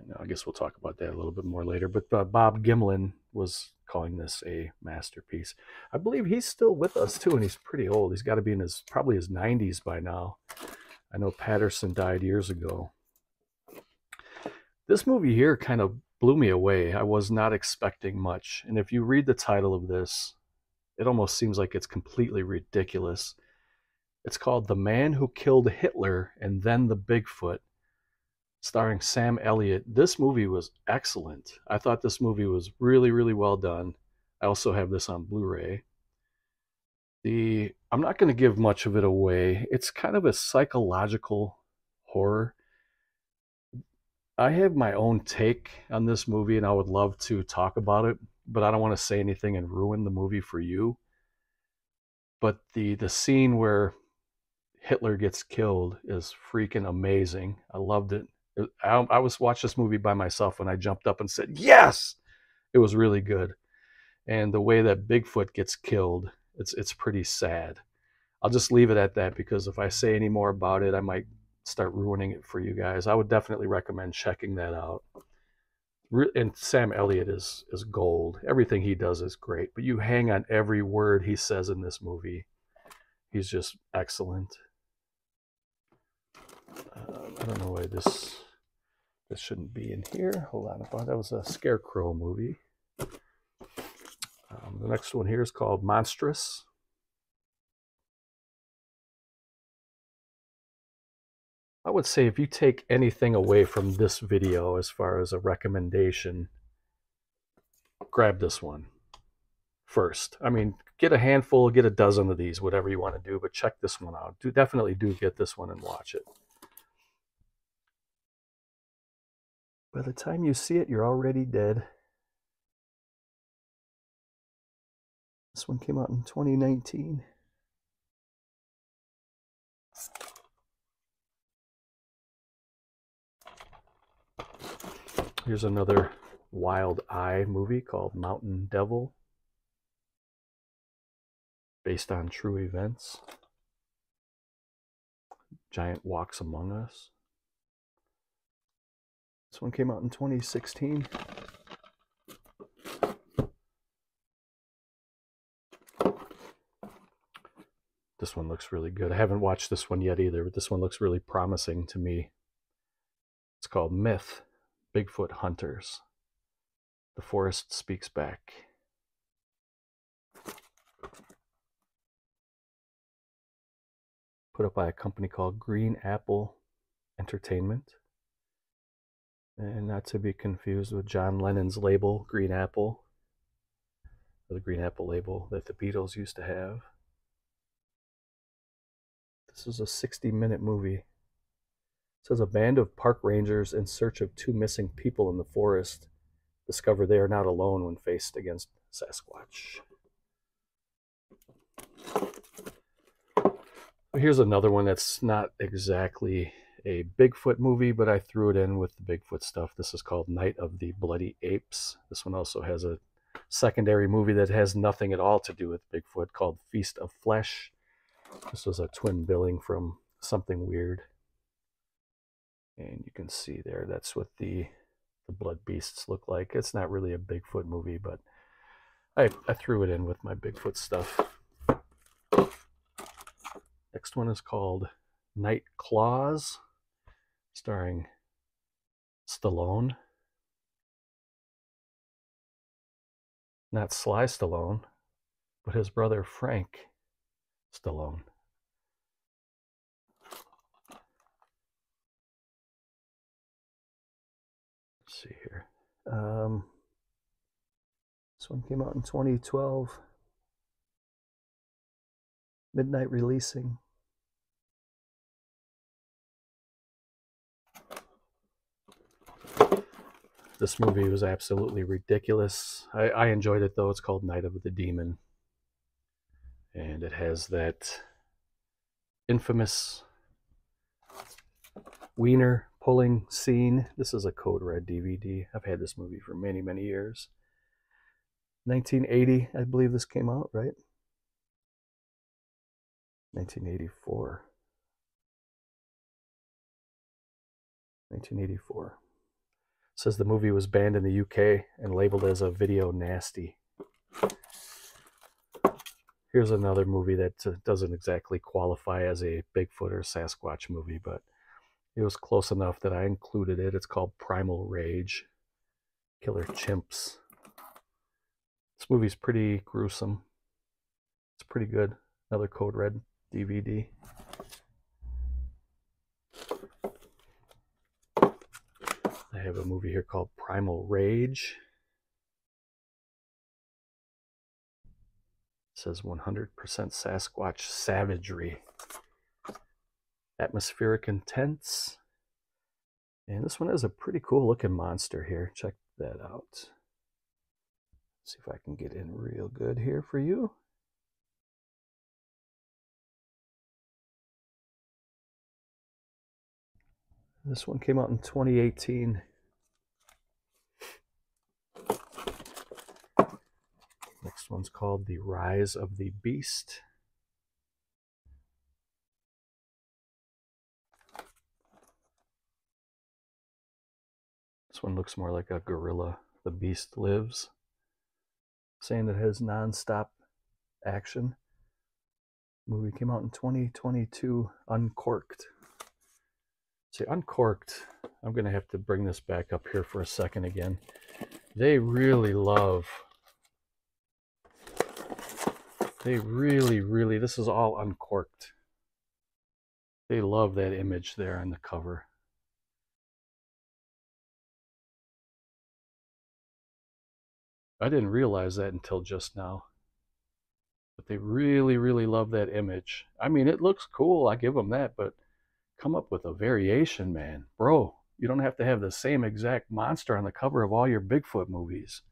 And I guess we'll talk about that a little bit more later. But uh, Bob Gimlin was calling this a masterpiece. I believe he's still with us too, and he's pretty old. He's got to be in his probably his 90s by now. I know Patterson died years ago. This movie here kind of blew me away. I was not expecting much. And if you read the title of this, it almost seems like it's completely ridiculous. It's called The Man Who Killed Hitler and Then the Bigfoot, starring Sam Elliott. This movie was excellent. I thought this movie was really, really well done. I also have this on Blu-ray. The I'm not going to give much of it away. It's kind of a psychological horror. I have my own take on this movie and I would love to talk about it, but I don't want to say anything and ruin the movie for you. But the the scene where Hitler gets killed is freaking amazing. I loved it. I, I was watched this movie by myself when I jumped up and said, "Yes!" It was really good. And the way that Bigfoot gets killed, it's it's pretty sad. I'll just leave it at that because if I say any more about it, I might start ruining it for you guys. I would definitely recommend checking that out. And Sam Elliott is is gold. Everything he does is great, but you hang on every word he says in this movie. He's just excellent. Um, I don't know why this this shouldn't be in here. Hold on, I thought that was a Scarecrow movie. Um, the next one here is called Monstrous. I would say if you take anything away from this video as far as a recommendation, grab this one first. I mean, get a handful, get a dozen of these, whatever you want to do, but check this one out. Do definitely do get this one and watch it. By the time you see it, you're already dead. This one came out in 2019. Here's another Wild Eye movie called Mountain Devil, based on true events. Giant Walks Among Us. This one came out in 2016. This one looks really good. I haven't watched this one yet either, but this one looks really promising to me. It's called Myth Bigfoot Hunters. The Forest Speaks Back. Put up by a company called Green Apple Entertainment and not to be confused with John Lennon's label, Green Apple, or the Green Apple label that the Beatles used to have. This is a 60 minute movie. Says a band of park rangers in search of two missing people in the forest discover they are not alone when faced against Sasquatch. Here's another one that's not exactly a Bigfoot movie, but I threw it in with the Bigfoot stuff. This is called Night of the Bloody Apes. This one also has a secondary movie that has nothing at all to do with Bigfoot called Feast of Flesh. This was a twin billing from Something Weird. And you can see there, that's what the, the blood beasts look like. It's not really a Bigfoot movie, but I, I threw it in with my Bigfoot stuff. Next one is called Night Claws starring Stallone. Not Sly Stallone, but his brother Frank Stallone. See here. Um, this one came out in 2012. Midnight Releasing. This movie was absolutely ridiculous. I, I enjoyed it though. It's called Night of the Demon. And it has that infamous wiener pulling scene. This is a Code Red DVD. I've had this movie for many, many years. 1980, I believe this came out, right? 1984. 1984. says the movie was banned in the UK and labeled as a video nasty. Here's another movie that uh, doesn't exactly qualify as a Bigfoot or Sasquatch movie, but it was close enough that I included it. It's called Primal Rage Killer Chimps. This movie's pretty gruesome. It's pretty good. Another Code Red DVD. I have a movie here called Primal Rage. It says 100% Sasquatch savagery. Atmospheric intense. And this one is a pretty cool looking monster here. Check that out. See if I can get in real good here for you. This one came out in 2018. Next one's called The Rise of the Beast. One looks more like a gorilla. The Beast Lives. Saying it has non-stop action. Movie came out in 2022, Uncork'd. See, Uncork'd, I'm going to have to bring this back up here for a second again. They really love, they really, really, this is all Uncork'd. They love that image there on the cover. I didn't realize that until just now. But they really, really love that image. I mean, it looks cool. I give them that, but come up with a variation, man. Bro, you don't have to have the same exact monster on the cover of all your Bigfoot movies.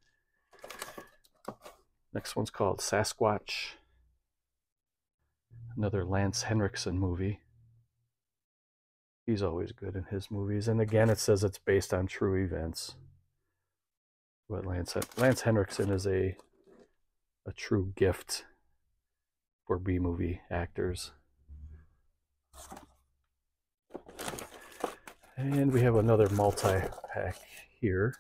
Next one's called Sasquatch. Another Lance Henriksen movie. He's always good in his movies. And again, it says it's based on true events. But Lance, Lance Henriksen is a, a true gift for B movie actors. And we have another multi-pack here.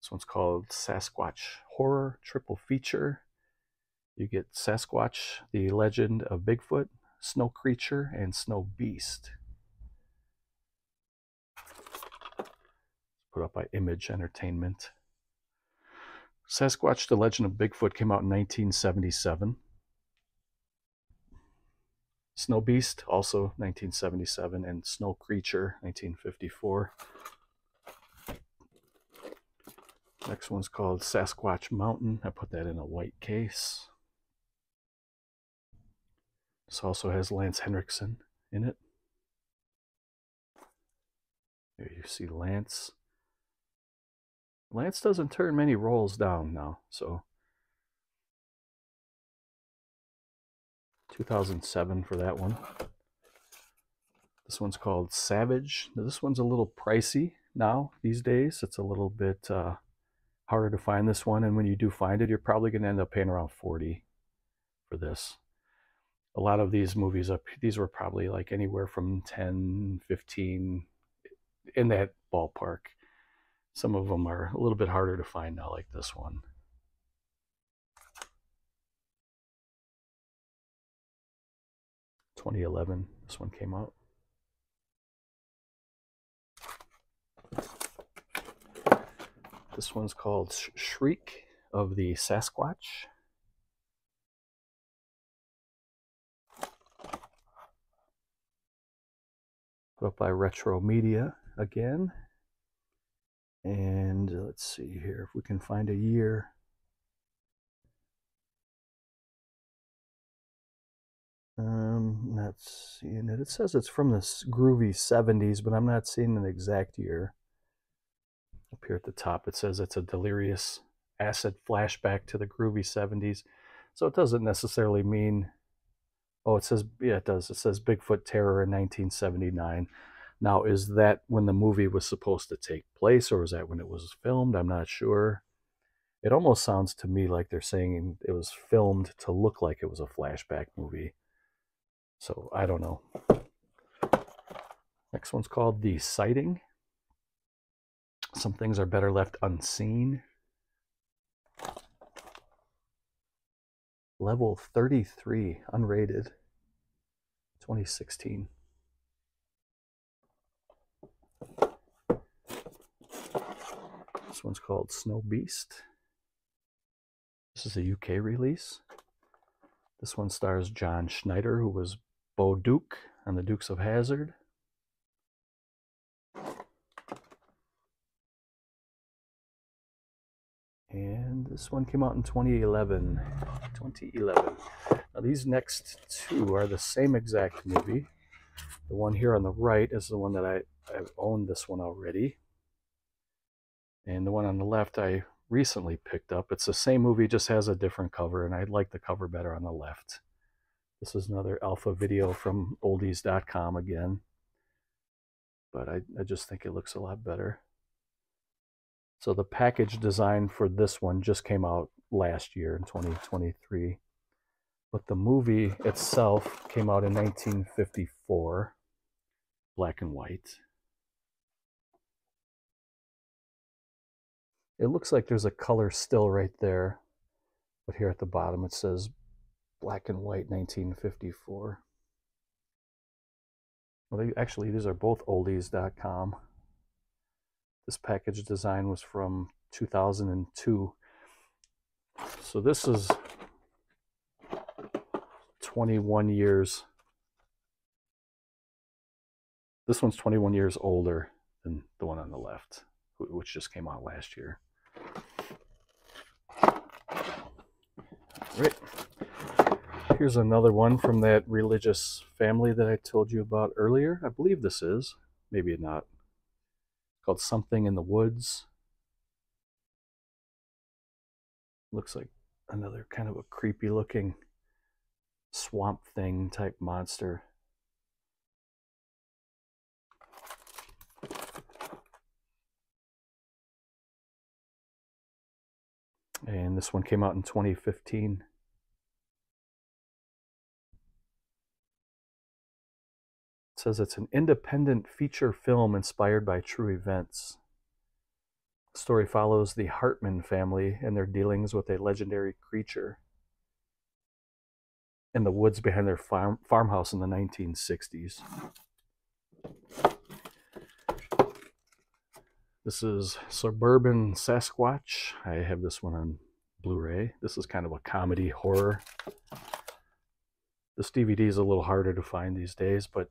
This one's called Sasquatch Horror Triple Feature. You get Sasquatch, the Legend of Bigfoot, Snow Creature, and Snow Beast. Put up by Image Entertainment. Sasquatch, the Legend of Bigfoot came out in 1977. Snow Beast, also 1977, and Snow Creature, 1954. Next one's called Sasquatch Mountain. I put that in a white case. This also has Lance Henriksen in it. Here you see Lance. Lance doesn't turn many roles down now, so 2007 for that one. This one's called Savage. Now, this one's a little pricey now these days. It's a little bit uh, harder to find this one, and when you do find it, you're probably going to end up paying around 40 for this. A lot of these movies up, these were probably like anywhere from 10, 15, in that ballpark. Some of them are a little bit harder to find now, like this one. 2011, this one came out. This one's called Shriek of the Sasquatch. Put up by Retro Media again. And let's see here if we can find a year. Um, not seeing it. It says it's from the groovy 70s, but I'm not seeing an exact year. Up here at the top, it says it's a delirious acid flashback to the groovy 70s. So it doesn't necessarily mean. Oh, it says, yeah, it does. It says Bigfoot Terror in 1979. Now, is that when the movie was supposed to take place, or is that when it was filmed? I'm not sure. It almost sounds to me like they're saying it was filmed to look like it was a flashback movie. So I don't know. Next one's called The Sighting. Some things are better left unseen. Level 33, unrated, 2016. One's called Snow Beast. This is a UK release. This one stars John Schneider, who was Bo Duke on the Dukes of Hazzard. And this one came out in 2011. 2011. Now these next two are the same exact movie. The one here on the right is the one that I, I've owned this one already. And the one on the left I recently picked up. It's the same movie, just has a different cover, and I like the cover better on the left. This is another alpha video from oldies.com again. But I, I just think it looks a lot better. So the package design for this one just came out last year in 2023. But the movie itself came out in 1954, black and white. It looks like there's a color still right there, but here at the bottom it says black and white 1954. Well, they, actually, these are both oldies.com. This package design was from 2002. So this is 21 years. This one's 21 years older than the one on the left, which just came out last year. Right. Here's another one from that religious family that I told you about earlier. I believe this is, maybe not. called Something in the Woods. Looks like another kind of a creepy looking swamp thing type monster. And this one came out in 2015. It says it's an independent feature film inspired by true events. The story follows the Hartman family and their dealings with a legendary creature in the woods behind their farm, farmhouse in the 1960s. This is Suburban Sasquatch. I have this one on Blu-ray. This is kind of a comedy horror. This DVD is a little harder to find these days, but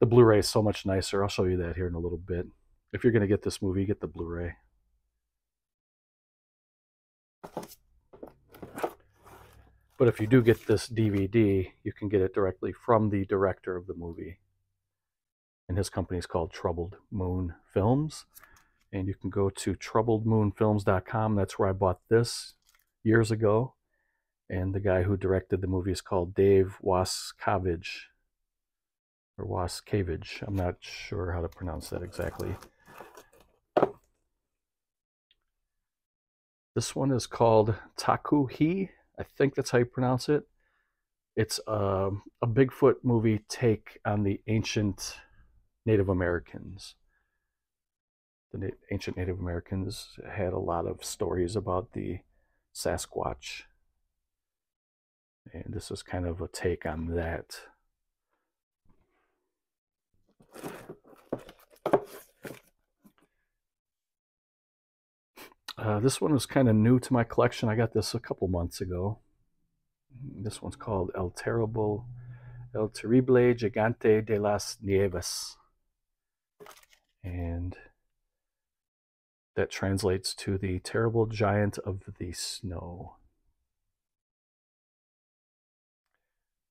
the Blu-ray is so much nicer. I'll show you that here in a little bit. If you're going to get this movie, get the Blu-ray. But if you do get this DVD, you can get it directly from the director of the movie. And his company is called Troubled Moon Films and you can go to troubledmoonfilms.com. That's where I bought this years ago. And the guy who directed the movie is called Dave Wascavage or Wascavage. I'm not sure how to pronounce that exactly. This one is called Takuhi. I think that's how you pronounce it. It's a, a Bigfoot movie take on the ancient Native Americans the ancient Native Americans had a lot of stories about the Sasquatch. And this is kind of a take on that. Uh, this one was kind of new to my collection. I got this a couple months ago. This one's called El Terrible, El Terrible Gigante de las Nieves. And that translates to the terrible giant of the snow.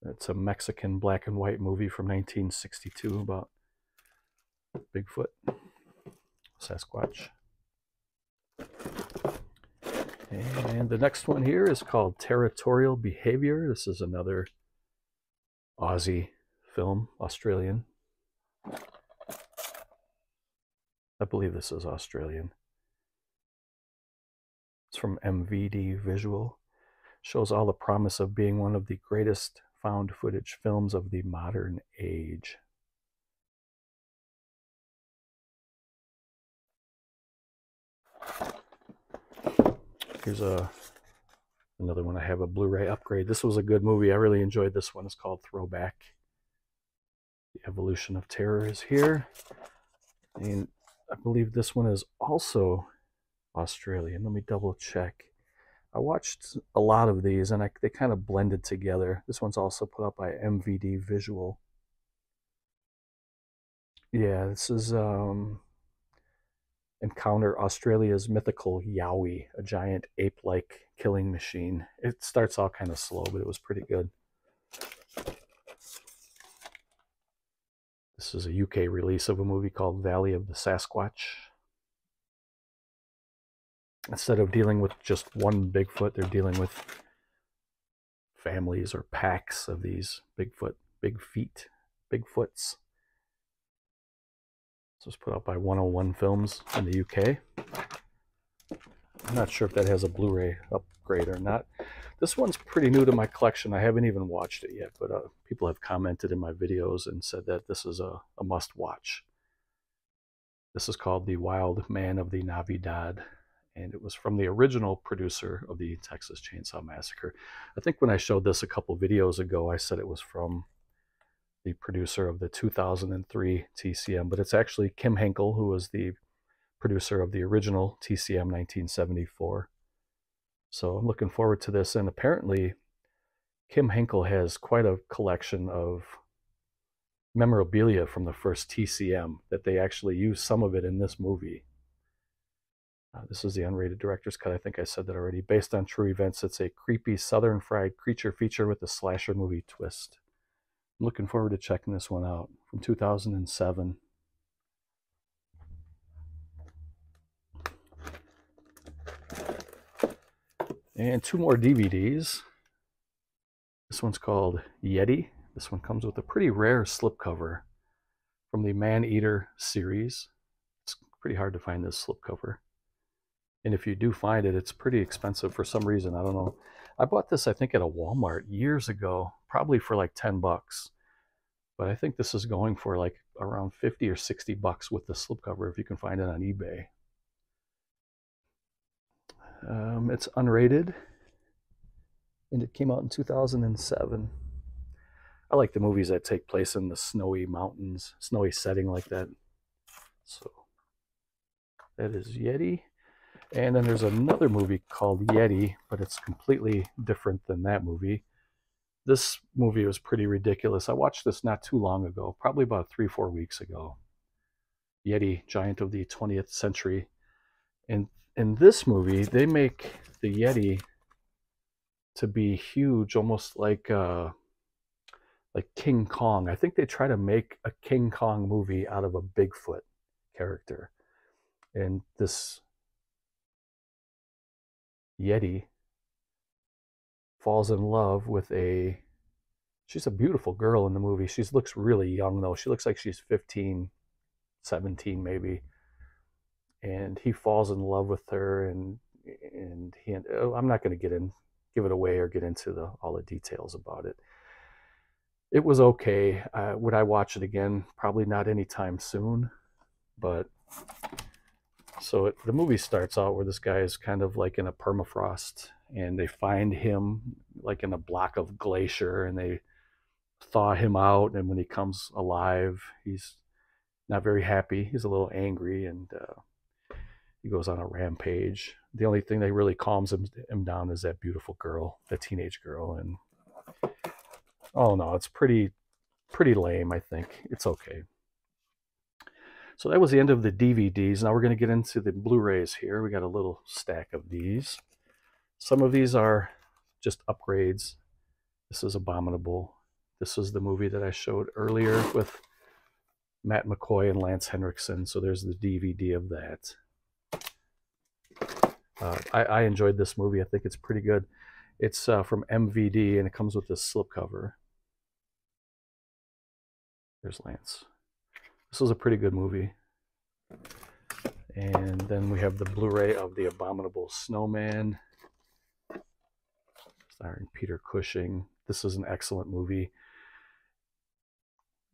It's a Mexican black and white movie from 1962 about Bigfoot, Sasquatch. And the next one here is called Territorial Behavior. This is another Aussie film, Australian. I believe this is Australian. It's from MVD Visual. Shows all the promise of being one of the greatest found footage films of the modern age. Here's a another one. I have a Blu-ray upgrade. This was a good movie. I really enjoyed this one. It's called Throwback. The Evolution of Terror is here. And I believe this one is also Australian. Let me double check. I watched a lot of these and I, they kind of blended together. This one's also put up by MVD Visual. Yeah, this is um, encounter Australia's mythical Yowie, a giant ape-like killing machine. It starts out kind of slow, but it was pretty good. This is a UK release of a movie called Valley of the Sasquatch. Instead of dealing with just one Bigfoot, they're dealing with families or packs of these Bigfoot, big feet, Bigfoots. This was put out by 101 Films in the UK. I'm not sure if that has a Blu-ray upgrade or not. This one's pretty new to my collection. I haven't even watched it yet, but uh, people have commented in my videos and said that this is a, a must-watch. This is called The Wild Man of the Navidad, and it was from the original producer of the Texas Chainsaw Massacre. I think when I showed this a couple videos ago, I said it was from the producer of the 2003 TCM, but it's actually Kim Henkel, who was the producer of the original TCM 1974. So I'm looking forward to this. And apparently, Kim Henkel has quite a collection of memorabilia from the first TCM that they actually use some of it in this movie. Uh, this is the unrated director's cut. I think I said that already. Based on true events, it's a creepy southern fried creature feature with a slasher movie twist. I'm looking forward to checking this one out from 2007. And two more DVDs. This one's called Yeti. This one comes with a pretty rare slipcover from the Man Eater series. It's pretty hard to find this slipcover. And if you do find it, it's pretty expensive for some reason. I don't know. I bought this, I think, at a Walmart years ago, probably for like 10 bucks. But I think this is going for like around 50 or 60 bucks with the slipcover if you can find it on eBay. Um, it's unrated, and it came out in 2007. I like the movies that take place in the snowy mountains, snowy setting like that. So that is Yeti. And then there's another movie called Yeti, but it's completely different than that movie. This movie was pretty ridiculous. I watched this not too long ago, probably about three, four weeks ago. Yeti, Giant of the 20th Century. And in this movie, they make the Yeti to be huge, almost like uh, like King Kong. I think they try to make a King Kong movie out of a Bigfoot character, and this Yeti falls in love with a. She's a beautiful girl in the movie. She looks really young though. She looks like she's 15, 17 maybe and he falls in love with her and and he oh, I'm not going to get in give it away or get into the all the details about it. It was okay. Uh, would I watch it again? Probably not anytime soon, but so it, the movie starts out where this guy is kind of like in a permafrost and they find him like in a block of glacier and they thaw him out and when he comes alive he's not very happy he's a little angry and uh, he goes on a rampage. The only thing that really calms him, him down is that beautiful girl, the teenage girl. And oh no, it's pretty, pretty lame. I think it's okay. So that was the end of the DVDs. Now we're going to get into the Blu-rays here. We got a little stack of these. Some of these are just upgrades. This is Abominable. This is the movie that I showed earlier with Matt McCoy and Lance Henriksen. So there's the DVD of that. Uh, I, I, enjoyed this movie. I think it's pretty good. It's uh, from MVD and it comes with this slipcover. There's Lance. This was a pretty good movie. And then we have the Blu-ray of The Abominable Snowman, starring Peter Cushing. This is an excellent movie.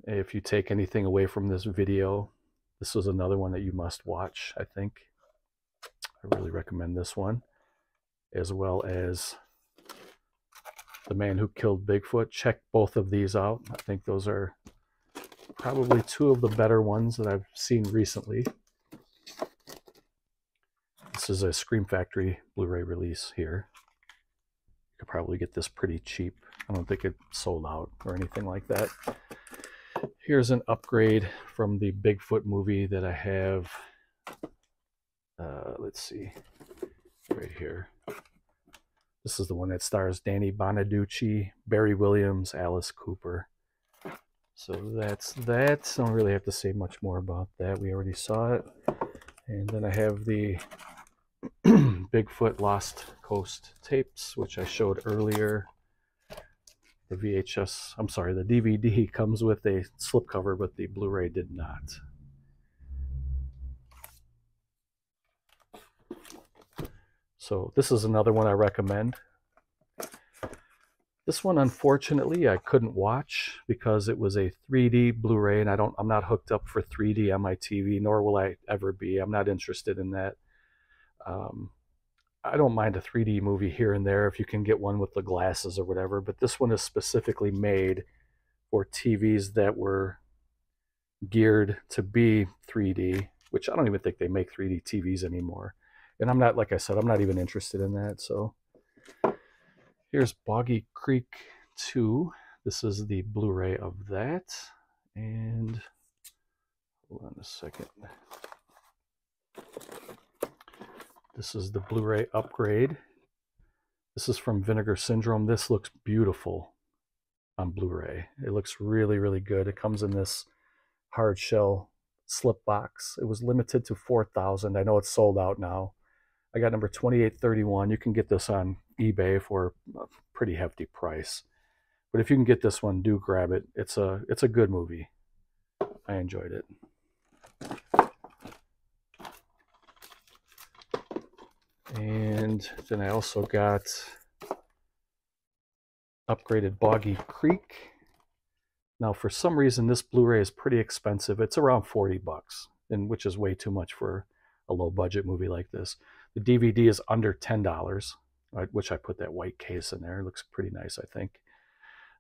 If you take anything away from this video, this was another one that you must watch, I think. I really recommend this one, as well as The Man Who Killed Bigfoot. Check both of these out. I think those are probably two of the better ones that I've seen recently. This is a Scream Factory Blu-ray release here. You could probably get this pretty cheap. I don't think it sold out or anything like that. Here's an upgrade from the Bigfoot movie that I have. Uh, let's see, right here. This is the one that stars Danny Bonaduce, Barry Williams, Alice Cooper. So that's that. I don't really have to say much more about that. We already saw it. And then I have the Bigfoot Lost Coast tapes, which I showed earlier. The VHS, I'm sorry, the DVD comes with a slipcover, but the Blu-ray did not. So this is another one I recommend. This one, unfortunately, I couldn't watch because it was a 3D Blu-ray, and I don't. I'm not hooked up for 3D on my TV, nor will I ever be. I'm not interested in that. Um, I don't mind a 3D movie here and there if you can get one with the glasses or whatever, but this one is specifically made for TVs that were geared to be 3D, which I don't even think they make 3D TVs anymore. And I'm not, like I said, I'm not even interested in that. So here's Boggy Creek 2. This is the Blu-ray of that. And hold on a second. This is the Blu-ray upgrade. This is from Vinegar Syndrome. This looks beautiful on Blu-ray. It looks really, really good. It comes in this hard shell slip box. It was limited to 4,000. I know it's sold out now. I got number 2831. You can get this on eBay for a pretty hefty price. But if you can get this one, do grab it. It's a it's a good movie. I enjoyed it. And then I also got upgraded Boggy Creek. Now, for some reason, this Blu-ray is pretty expensive. It's around 40 bucks, and which is way too much for a low-budget movie like this. The DVD is under $10, right, which I put that white case in there. It looks pretty nice, I think.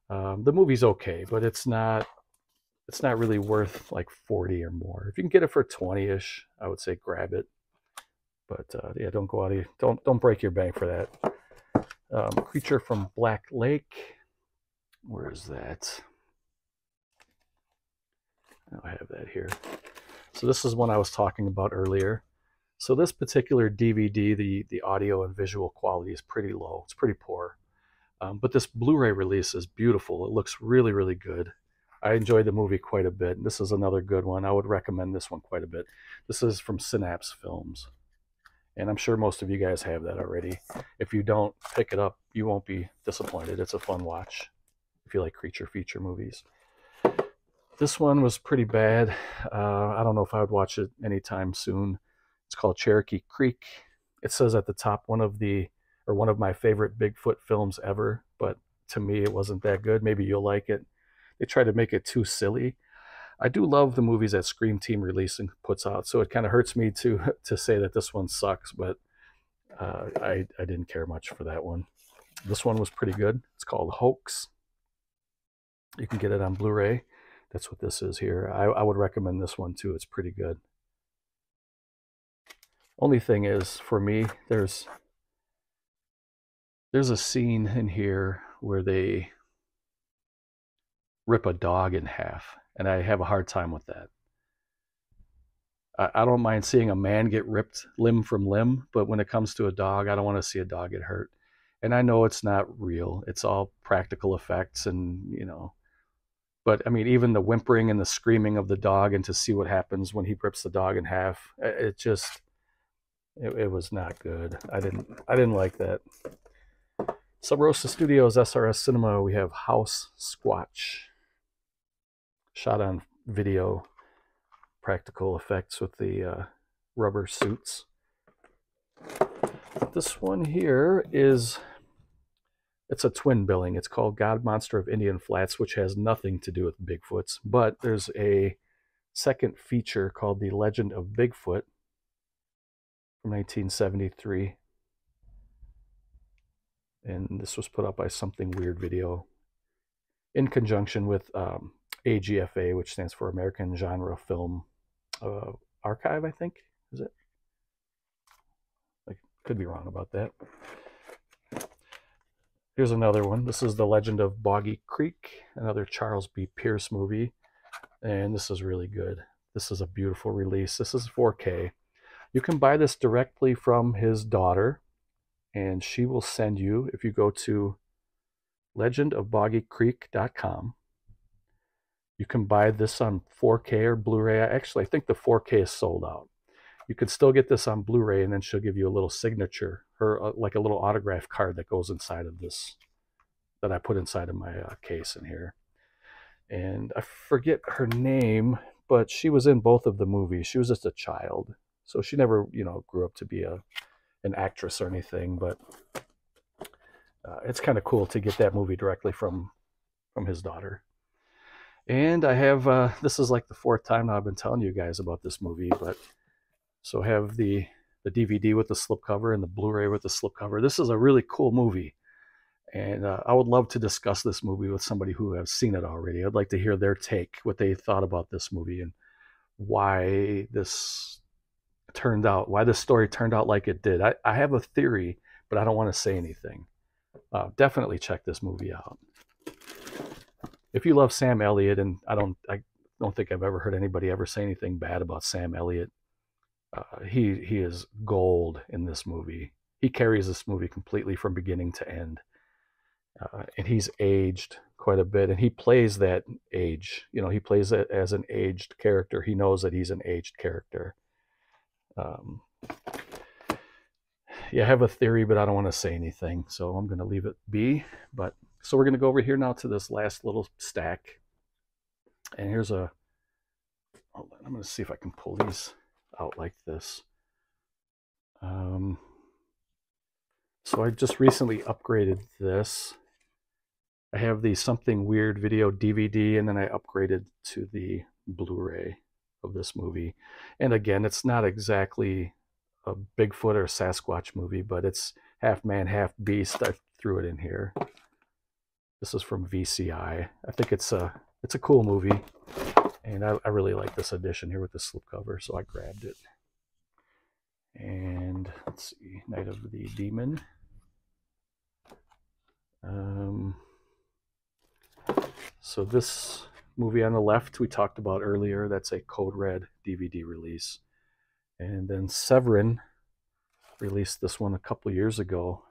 Um, the movie's okay, but it's not it's not really worth like 40 or more. If you can get it for 20-ish, I would say grab it. But uh, yeah, don't go out of don't don't break your bank for that. Um, creature from Black Lake. Where is that? I have that here. So this is one I was talking about earlier. So this particular DVD, the, the audio and visual quality is pretty low. It's pretty poor. Um, but this Blu-ray release is beautiful. It looks really, really good. I enjoyed the movie quite a bit. This is another good one. I would recommend this one quite a bit. This is from Synapse Films. And I'm sure most of you guys have that already. If you don't pick it up, you won't be disappointed. It's a fun watch if you like creature feature movies. This one was pretty bad. Uh, I don't know if I would watch it anytime soon. It's called Cherokee Creek. It says at the top one of the or one of my favorite Bigfoot films ever, but to me it wasn't that good. Maybe you'll like it. They try to make it too silly. I do love the movies that Scream Team releases and puts out, so it kind of hurts me to to say that this one sucks, but uh, I I didn't care much for that one. This one was pretty good. It's called Hoax. You can get it on Blu-ray. That's what this is here. I, I would recommend this one too. It's pretty good. Only thing is, for me, there's there's a scene in here where they rip a dog in half and I have a hard time with that. I, I don't mind seeing a man get ripped limb from limb, but when it comes to a dog, I don't want to see a dog get hurt. And I know it's not real; it's all practical effects, and you know. But I mean, even the whimpering and the screaming of the dog, and to see what happens when he rips the dog in half, it just, it, it was not good. I didn't, I didn't like that. Sub Rosa Studios, SRS Cinema, we have House Squatch shot on video practical effects with the uh, rubber suits. This one here is, it's a twin billing. It's called God Monster of Indian Flats, which has nothing to do with Bigfoots, but there's a second feature called The Legend of Bigfoot, from 1973. And this was put up by Something Weird Video in conjunction with um, AGFA, which stands for American Genre Film uh, Archive, I think. Is it? I could be wrong about that. Here's another one. This is The Legend of Boggy Creek, another Charles B. Pierce movie. And this is really good. This is a beautiful release. This is 4K. You can buy this directly from his daughter, and she will send you, if you go to legendofboggycreek.com, you can buy this on 4K or Blu-ray. Actually, I think the 4K is sold out. You can still get this on Blu-ray, and then she'll give you a little signature, or uh, like a little autograph card that goes inside of this, that I put inside of my uh, case in here. And I forget her name, but she was in both of the movies. She was just a child, so she never, you know, grew up to be a an actress or anything. But uh, it's kind of cool to get that movie directly from from his daughter. And I have uh, this is like the fourth time I've been telling you guys about this movie, but so have the the DVD with the slipcover and the Blu-ray with the slipcover. This is a really cool movie, and uh, I would love to discuss this movie with somebody who has seen it already. I'd like to hear their take, what they thought about this movie, and why this turned out, why this story turned out like it did. I, I have a theory, but I don't want to say anything. Uh, definitely check this movie out. If you love Sam Elliott, and I don't, I don't think I've ever heard anybody ever say anything bad about Sam Elliott. Uh, he he is gold in this movie. He carries this movie completely from beginning to end, uh, and he's aged quite a bit. And he plays that age. You know, he plays it as an aged character. He knows that he's an aged character. Um, yeah, I have a theory, but I don't want to say anything, so I'm going to leave it be. But so we're going to go over here now to this last little stack, and here's a. I'm going to see if I can pull these out like this. Um, so I just recently upgraded this. I have the Something Weird video DVD, and then I upgraded to the Blu-ray of this movie. And again, it's not exactly a Bigfoot or Sasquatch movie, but it's half man, half beast. I threw it in here. This is from VCI. I think it's a it's a cool movie, and I, I really like this edition here with the slipcover, so I grabbed it. And let's see, Night of the Demon. Um, so this movie on the left we talked about earlier, that's a Code Red DVD release. And then Severin released this one a couple years ago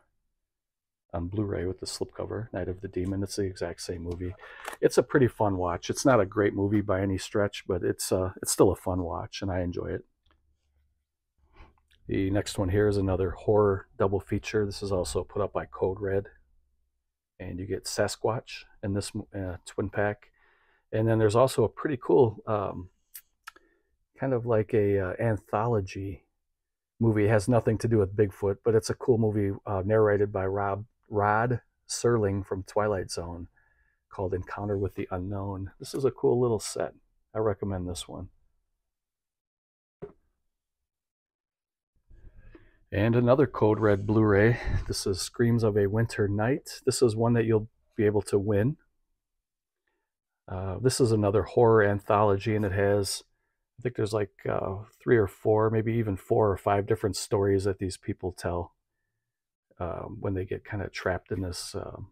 on Blu-ray with the slipcover, Night of the Demon. It's the exact same movie. It's a pretty fun watch. It's not a great movie by any stretch, but it's uh, it's still a fun watch, and I enjoy it. The next one here is another horror double feature. This is also put up by Code Red, and you get Sasquatch in this uh, twin pack, and then there's also a pretty cool, um, kind of like a uh, anthology movie. It has nothing to do with Bigfoot, but it's a cool movie uh, narrated by Rob Rod Serling from Twilight Zone called Encounter with the Unknown. This is a cool little set. I recommend this one. And another Code Red Blu-ray. This is Screams of a Winter Night. This is one that you'll be able to win. Uh, this is another horror anthology, and it has, I think there's like uh, three or four, maybe even four or five different stories that these people tell um, when they get kind of trapped in this um,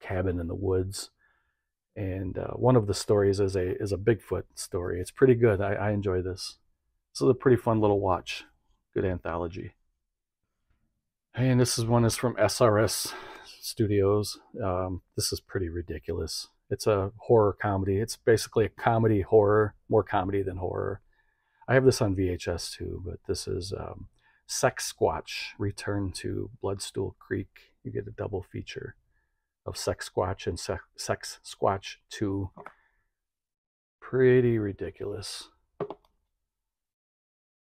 cabin in the woods. And uh, one of the stories is a is a Bigfoot story. It's pretty good. I, I enjoy this. This is a pretty fun little watch. Good anthology. And this is one is from SRS Studios. Um, this is pretty ridiculous. It's a horror comedy. It's basically a comedy horror, more comedy than horror. I have this on VHS too, but this is um, Sex Squatch, Return to Bloodstool Creek. You get a double feature of Sex Squatch and Sex Squatch 2. Pretty ridiculous.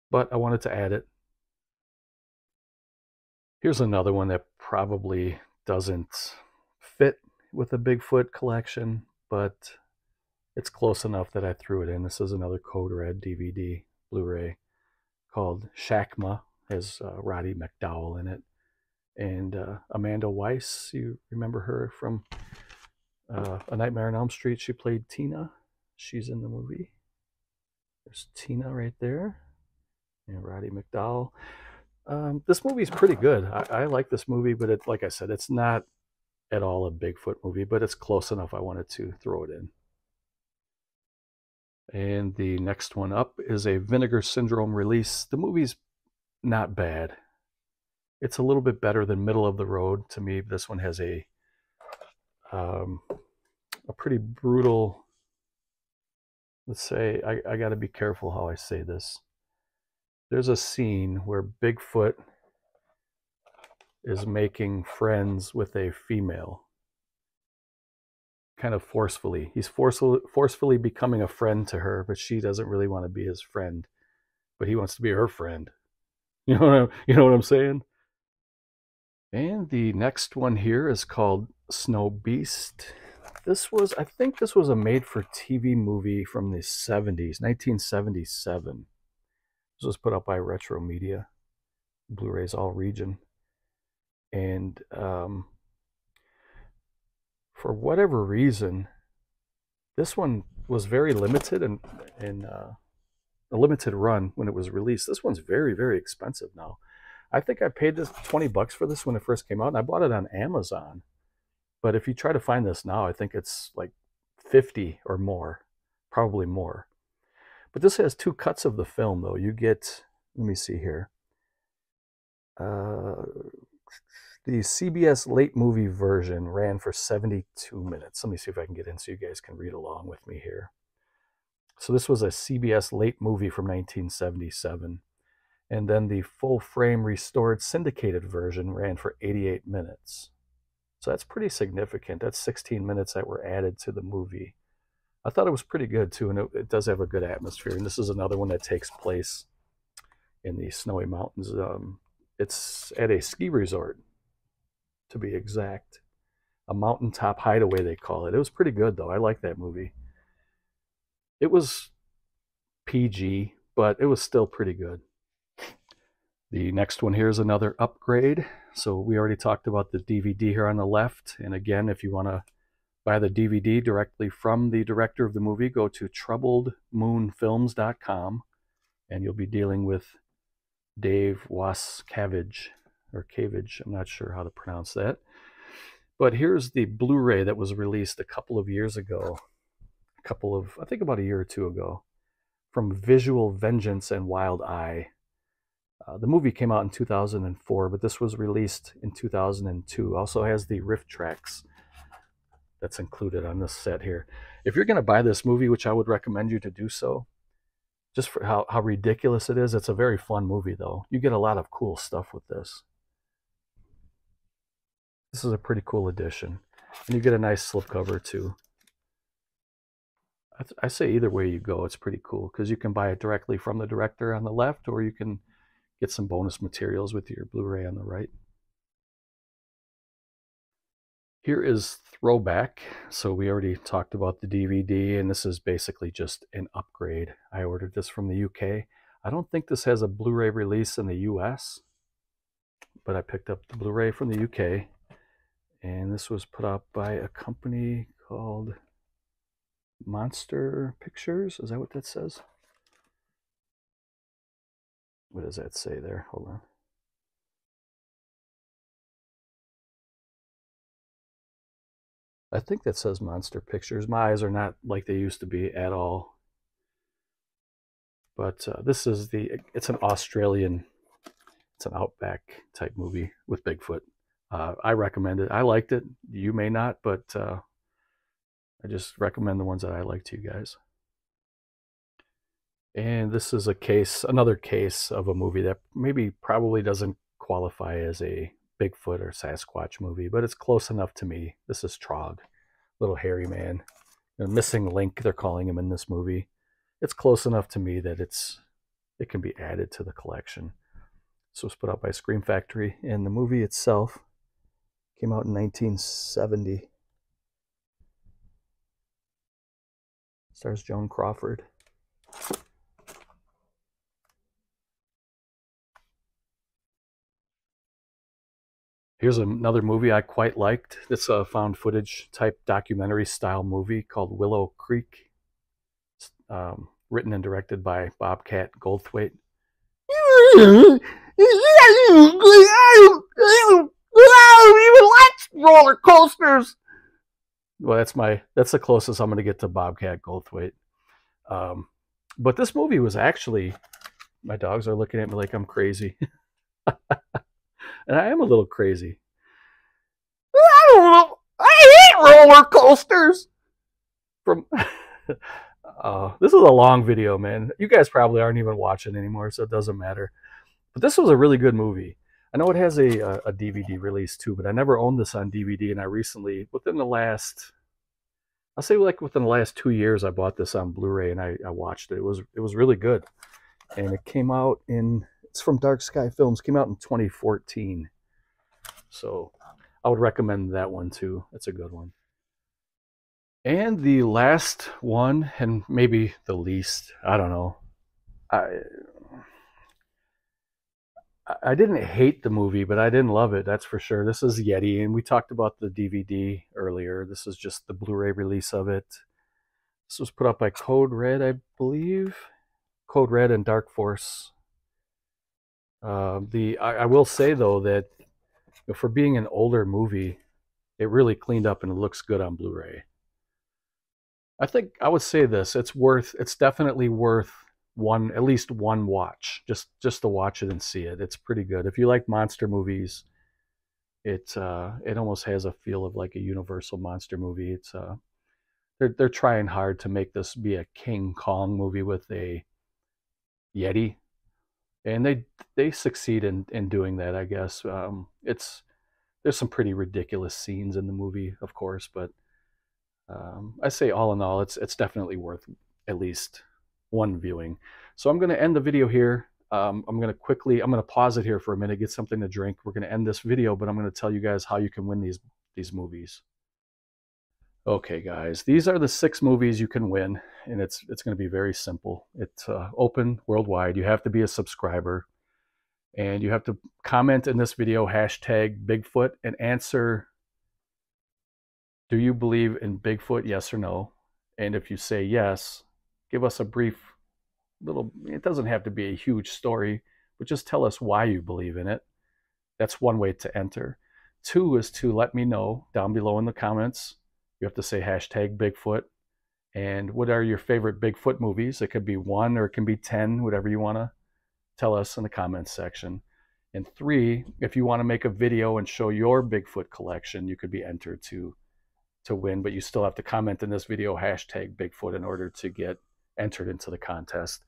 But I wanted to add it. Here's another one that probably doesn't fit with a Bigfoot collection, but it's close enough that I threw it in. This is another Code Red DVD Blu-ray called Shakma has uh, Roddy McDowall in it, and uh, Amanda Wyss. You remember her from uh, A Nightmare on Elm Street? She played Tina. She's in the movie. There's Tina right there, and Roddy McDowall. Um, this movie's pretty good. I, I like this movie, but it, like I said, it's not at all a Bigfoot movie, but it's close enough. I wanted to throw it in. And the next one up is a Vinegar Syndrome release. The movie's not bad. It's a little bit better than Middle of the Road to me. This one has a um, a pretty brutal. Let's say I, I got to be careful how I say this. There's a scene where Bigfoot is making friends with a female kind of forcefully. He's forceful, forcefully becoming a friend to her, but she doesn't really want to be his friend, but he wants to be her friend. You know what I'm, you know what I'm saying? And the next one here is called Snow Beast. This was, I think this was a made-for-TV movie from the 70s, 1977. This was put up by Retro Media, Blu-rays all region. And um, for whatever reason, this one was very limited and uh, a limited run when it was released. This one's very very expensive now. I think I paid this 20 bucks for this when it first came out, and I bought it on Amazon. But if you try to find this now, I think it's like 50 or more, probably more. But this has two cuts of the film, though. You get, let me see here. Uh, the CBS late movie version ran for 72 minutes. Let me see if I can get in so you guys can read along with me here. So this was a CBS late movie from 1977. And then the full frame restored syndicated version ran for 88 minutes. So that's pretty significant. That's 16 minutes that were added to the movie. I thought it was pretty good too, and it, it does have a good atmosphere. And this is another one that takes place in the snowy mountains. Um, it's at a ski resort to be exact. A mountaintop hideaway, they call it. It was pretty good, though. I like that movie. It was PG, but it was still pretty good. The next one here is another upgrade. So we already talked about the DVD here on the left. And again, if you want to buy the DVD directly from the director of the movie, go to troubledmoonfilms.com and you'll be dealing with Dave Wascavage or Cavage. I'm not sure how to pronounce that. But here's the Blu-ray that was released a couple of years ago, a couple of, I think about a year or two ago, from Visual Vengeance and Wild Eye. Uh, the movie came out in 2004, but this was released in 2002. Also has the RiffTrax that's included on this set here. If you're going to buy this movie, which I would recommend you to do so, just for how, how ridiculous it is, it's a very fun movie, though. You get a lot of cool stuff with this. This is a pretty cool addition. And you get a nice slipcover too. I, I, say either way you go, it's pretty cool because you can buy it directly from the director on the left or you can get some bonus materials with your Blu-ray on the right. Here is Throwback. So we already talked about the DVD and this is basically just an upgrade. I ordered this from the UK. I don't think this has a Blu-ray release in the US, but I picked up the Blu-ray from the UK and this was put up by a company called Monster Pictures. Is that what that says? What does that say there? Hold on. I think that says Monster Pictures. My eyes are not like they used to be at all. But uh, this is the, it's an Australian, it's an outback type movie with Bigfoot. Uh, I recommend it. I liked it. You may not, but uh, I just recommend the ones that I like to you guys. And this is a case, another case of a movie that maybe probably doesn't qualify as a Bigfoot or Sasquatch movie, but it's close enough to me. This is Trog, little hairy man. Missing link, they're calling him in this movie. It's close enough to me that it's it can be added to the collection. This was put out by Scream Factory, and the movie itself Came out in 1970. Stars Joan Crawford. Here's another movie I quite liked. It's a found footage type documentary style movie called Willow Creek. Um, written and directed by Bobcat Goldthwait. even likes roller coasters. Well, that's my that's the closest I'm going to get to Bobcat Goldthwait. Um, but this movie was actually my dogs are looking at me like I'm crazy. and I am a little crazy. I don't know. I hate roller coasters. From uh, this is a long video, man. You guys probably aren't even watching anymore, so it doesn't matter. But this was a really good movie. I know it has a, a, DVD release too, but I never owned this on DVD, and I recently, within the last, I'll say like within the last two years, I bought this on Blu-ray and I, I watched it. It was it was really good, and it came out in it's from Dark Sky Films. Came out in 2014, so I would recommend that one too. It's a good one. And the last one, and maybe the least, I don't know. I I didn't hate the movie, but I didn't love it. That's for sure. This is Yeti, and we talked about the DVD earlier. This is just the Blu-ray release of it. This was put out by Code Red, I believe. Code Red and Dark Force. Uh, the I, I, will say though that for being an older movie, it really cleaned up and it looks good on Blu-ray. I think I would say this: it's worth. It's definitely worth one at least one watch just just to watch it and see it. It's pretty good. If you like monster movies it uh it almost has a feel of like a universal monster movie. It's uh they're they're trying hard to make this be a king kong movie with a yeti and they they succeed in in doing that i guess. Um it's there's some pretty ridiculous scenes in the movie of course but um i say all in all it's it's definitely worth at least one viewing. So I'm going to end the video here. Um, I'm going to quickly, I'm going to pause it here for a minute, get something to drink. We're going to end this video, but I'm going to tell you guys how you can win these, these movies. Okay, guys, these are the six movies you can win, and it's it's going to be very simple. It's uh, open worldwide. You have to be a subscriber, and you have to comment in this video hashtag Bigfoot and answer. Do you believe in Bigfoot? Yes or no? And if you say yes, give us a brief little, it doesn't have to be a huge story, but just tell us why you believe in it. That's one way to enter. Two is to let me know down below in the comments. You have to say hashtag Bigfoot. And what are your favorite Bigfoot movies? It could be one or it can be 10, whatever you want to tell us in the comments section. And three, if you want to make a video and show your Bigfoot collection, you could be entered to to win, but you still have to comment in this video hashtag Bigfoot in order to get entered into the contest.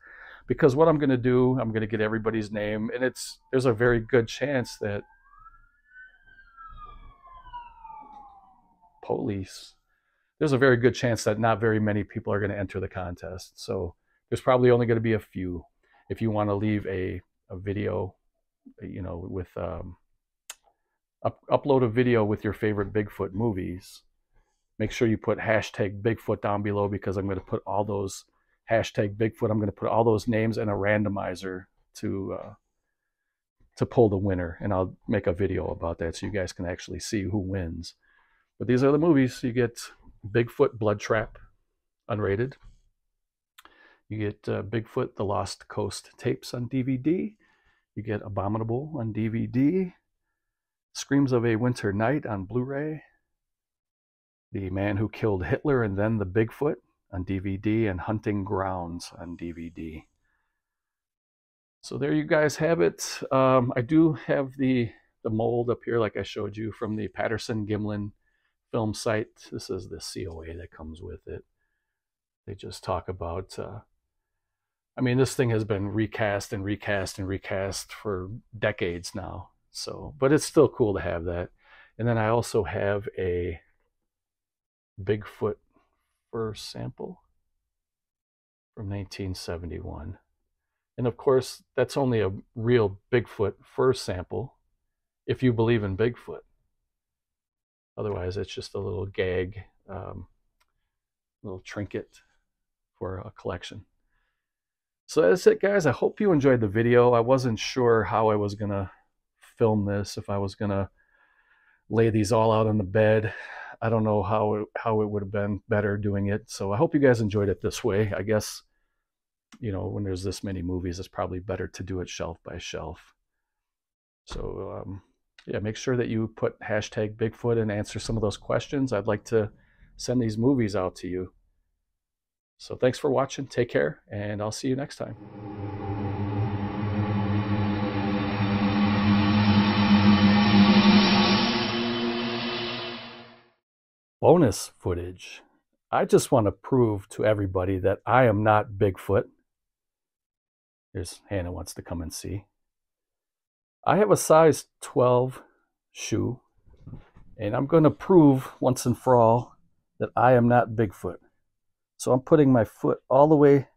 Because what I'm going to do, I'm going to get everybody's name, and it's there's a very good chance that police. There's a very good chance that not very many people are going to enter the contest. So there's probably only going to be a few. If you want to leave a, a video, you know, with um, up, upload a video with your favorite Bigfoot movies, make sure you put hashtag Bigfoot down below because I'm going to put all those hashtag Bigfoot. I'm going to put all those names in a randomizer to uh, to pull the winner, and I'll make a video about that so you guys can actually see who wins. But these are the movies. You get Bigfoot Blood Trap, unrated. You get uh, Bigfoot The Lost Coast tapes on DVD. You get Abominable on DVD. Screams of a Winter Night on Blu ray. The Man Who Killed Hitler and Then the Bigfoot on DVD and Hunting Grounds on DVD. So there you guys have it. Um, I do have the, the mold up here like I showed you from the Patterson Gimlin film site. This is the COA that comes with it. They just talk about, uh, I mean, this thing has been recast and recast and recast for decades now. So, but it's still cool to have that. And then I also have a Bigfoot fur sample from 1971. And of course, that's only a real Bigfoot fur sample if you believe in Bigfoot. Otherwise, it's just a little gag, um, little trinket for a collection. So that's it, guys. I hope you enjoyed the video. I wasn't sure how I was going to film this, if I was going to lay these all out on the bed. I don't know how it, how it would have been better doing it. So I hope you guys enjoyed it this way. I guess you know when there's this many movies, it's probably better to do it shelf by shelf. So um, yeah, make sure that you put hashtag Bigfoot and answer some of those questions. I'd like to send these movies out to you. So thanks for watching. Take care, and I'll see you next time. Bonus footage. I just want to prove to everybody that I am not Bigfoot. Here's Hannah wants to come and see. I have a size 12 shoe, and I'm going to prove once and for all that I am not Bigfoot. So I'm putting my foot all the way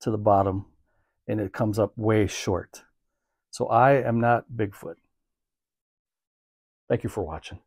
to the bottom, and it comes up way short. So I am not Bigfoot. Thank you for watching.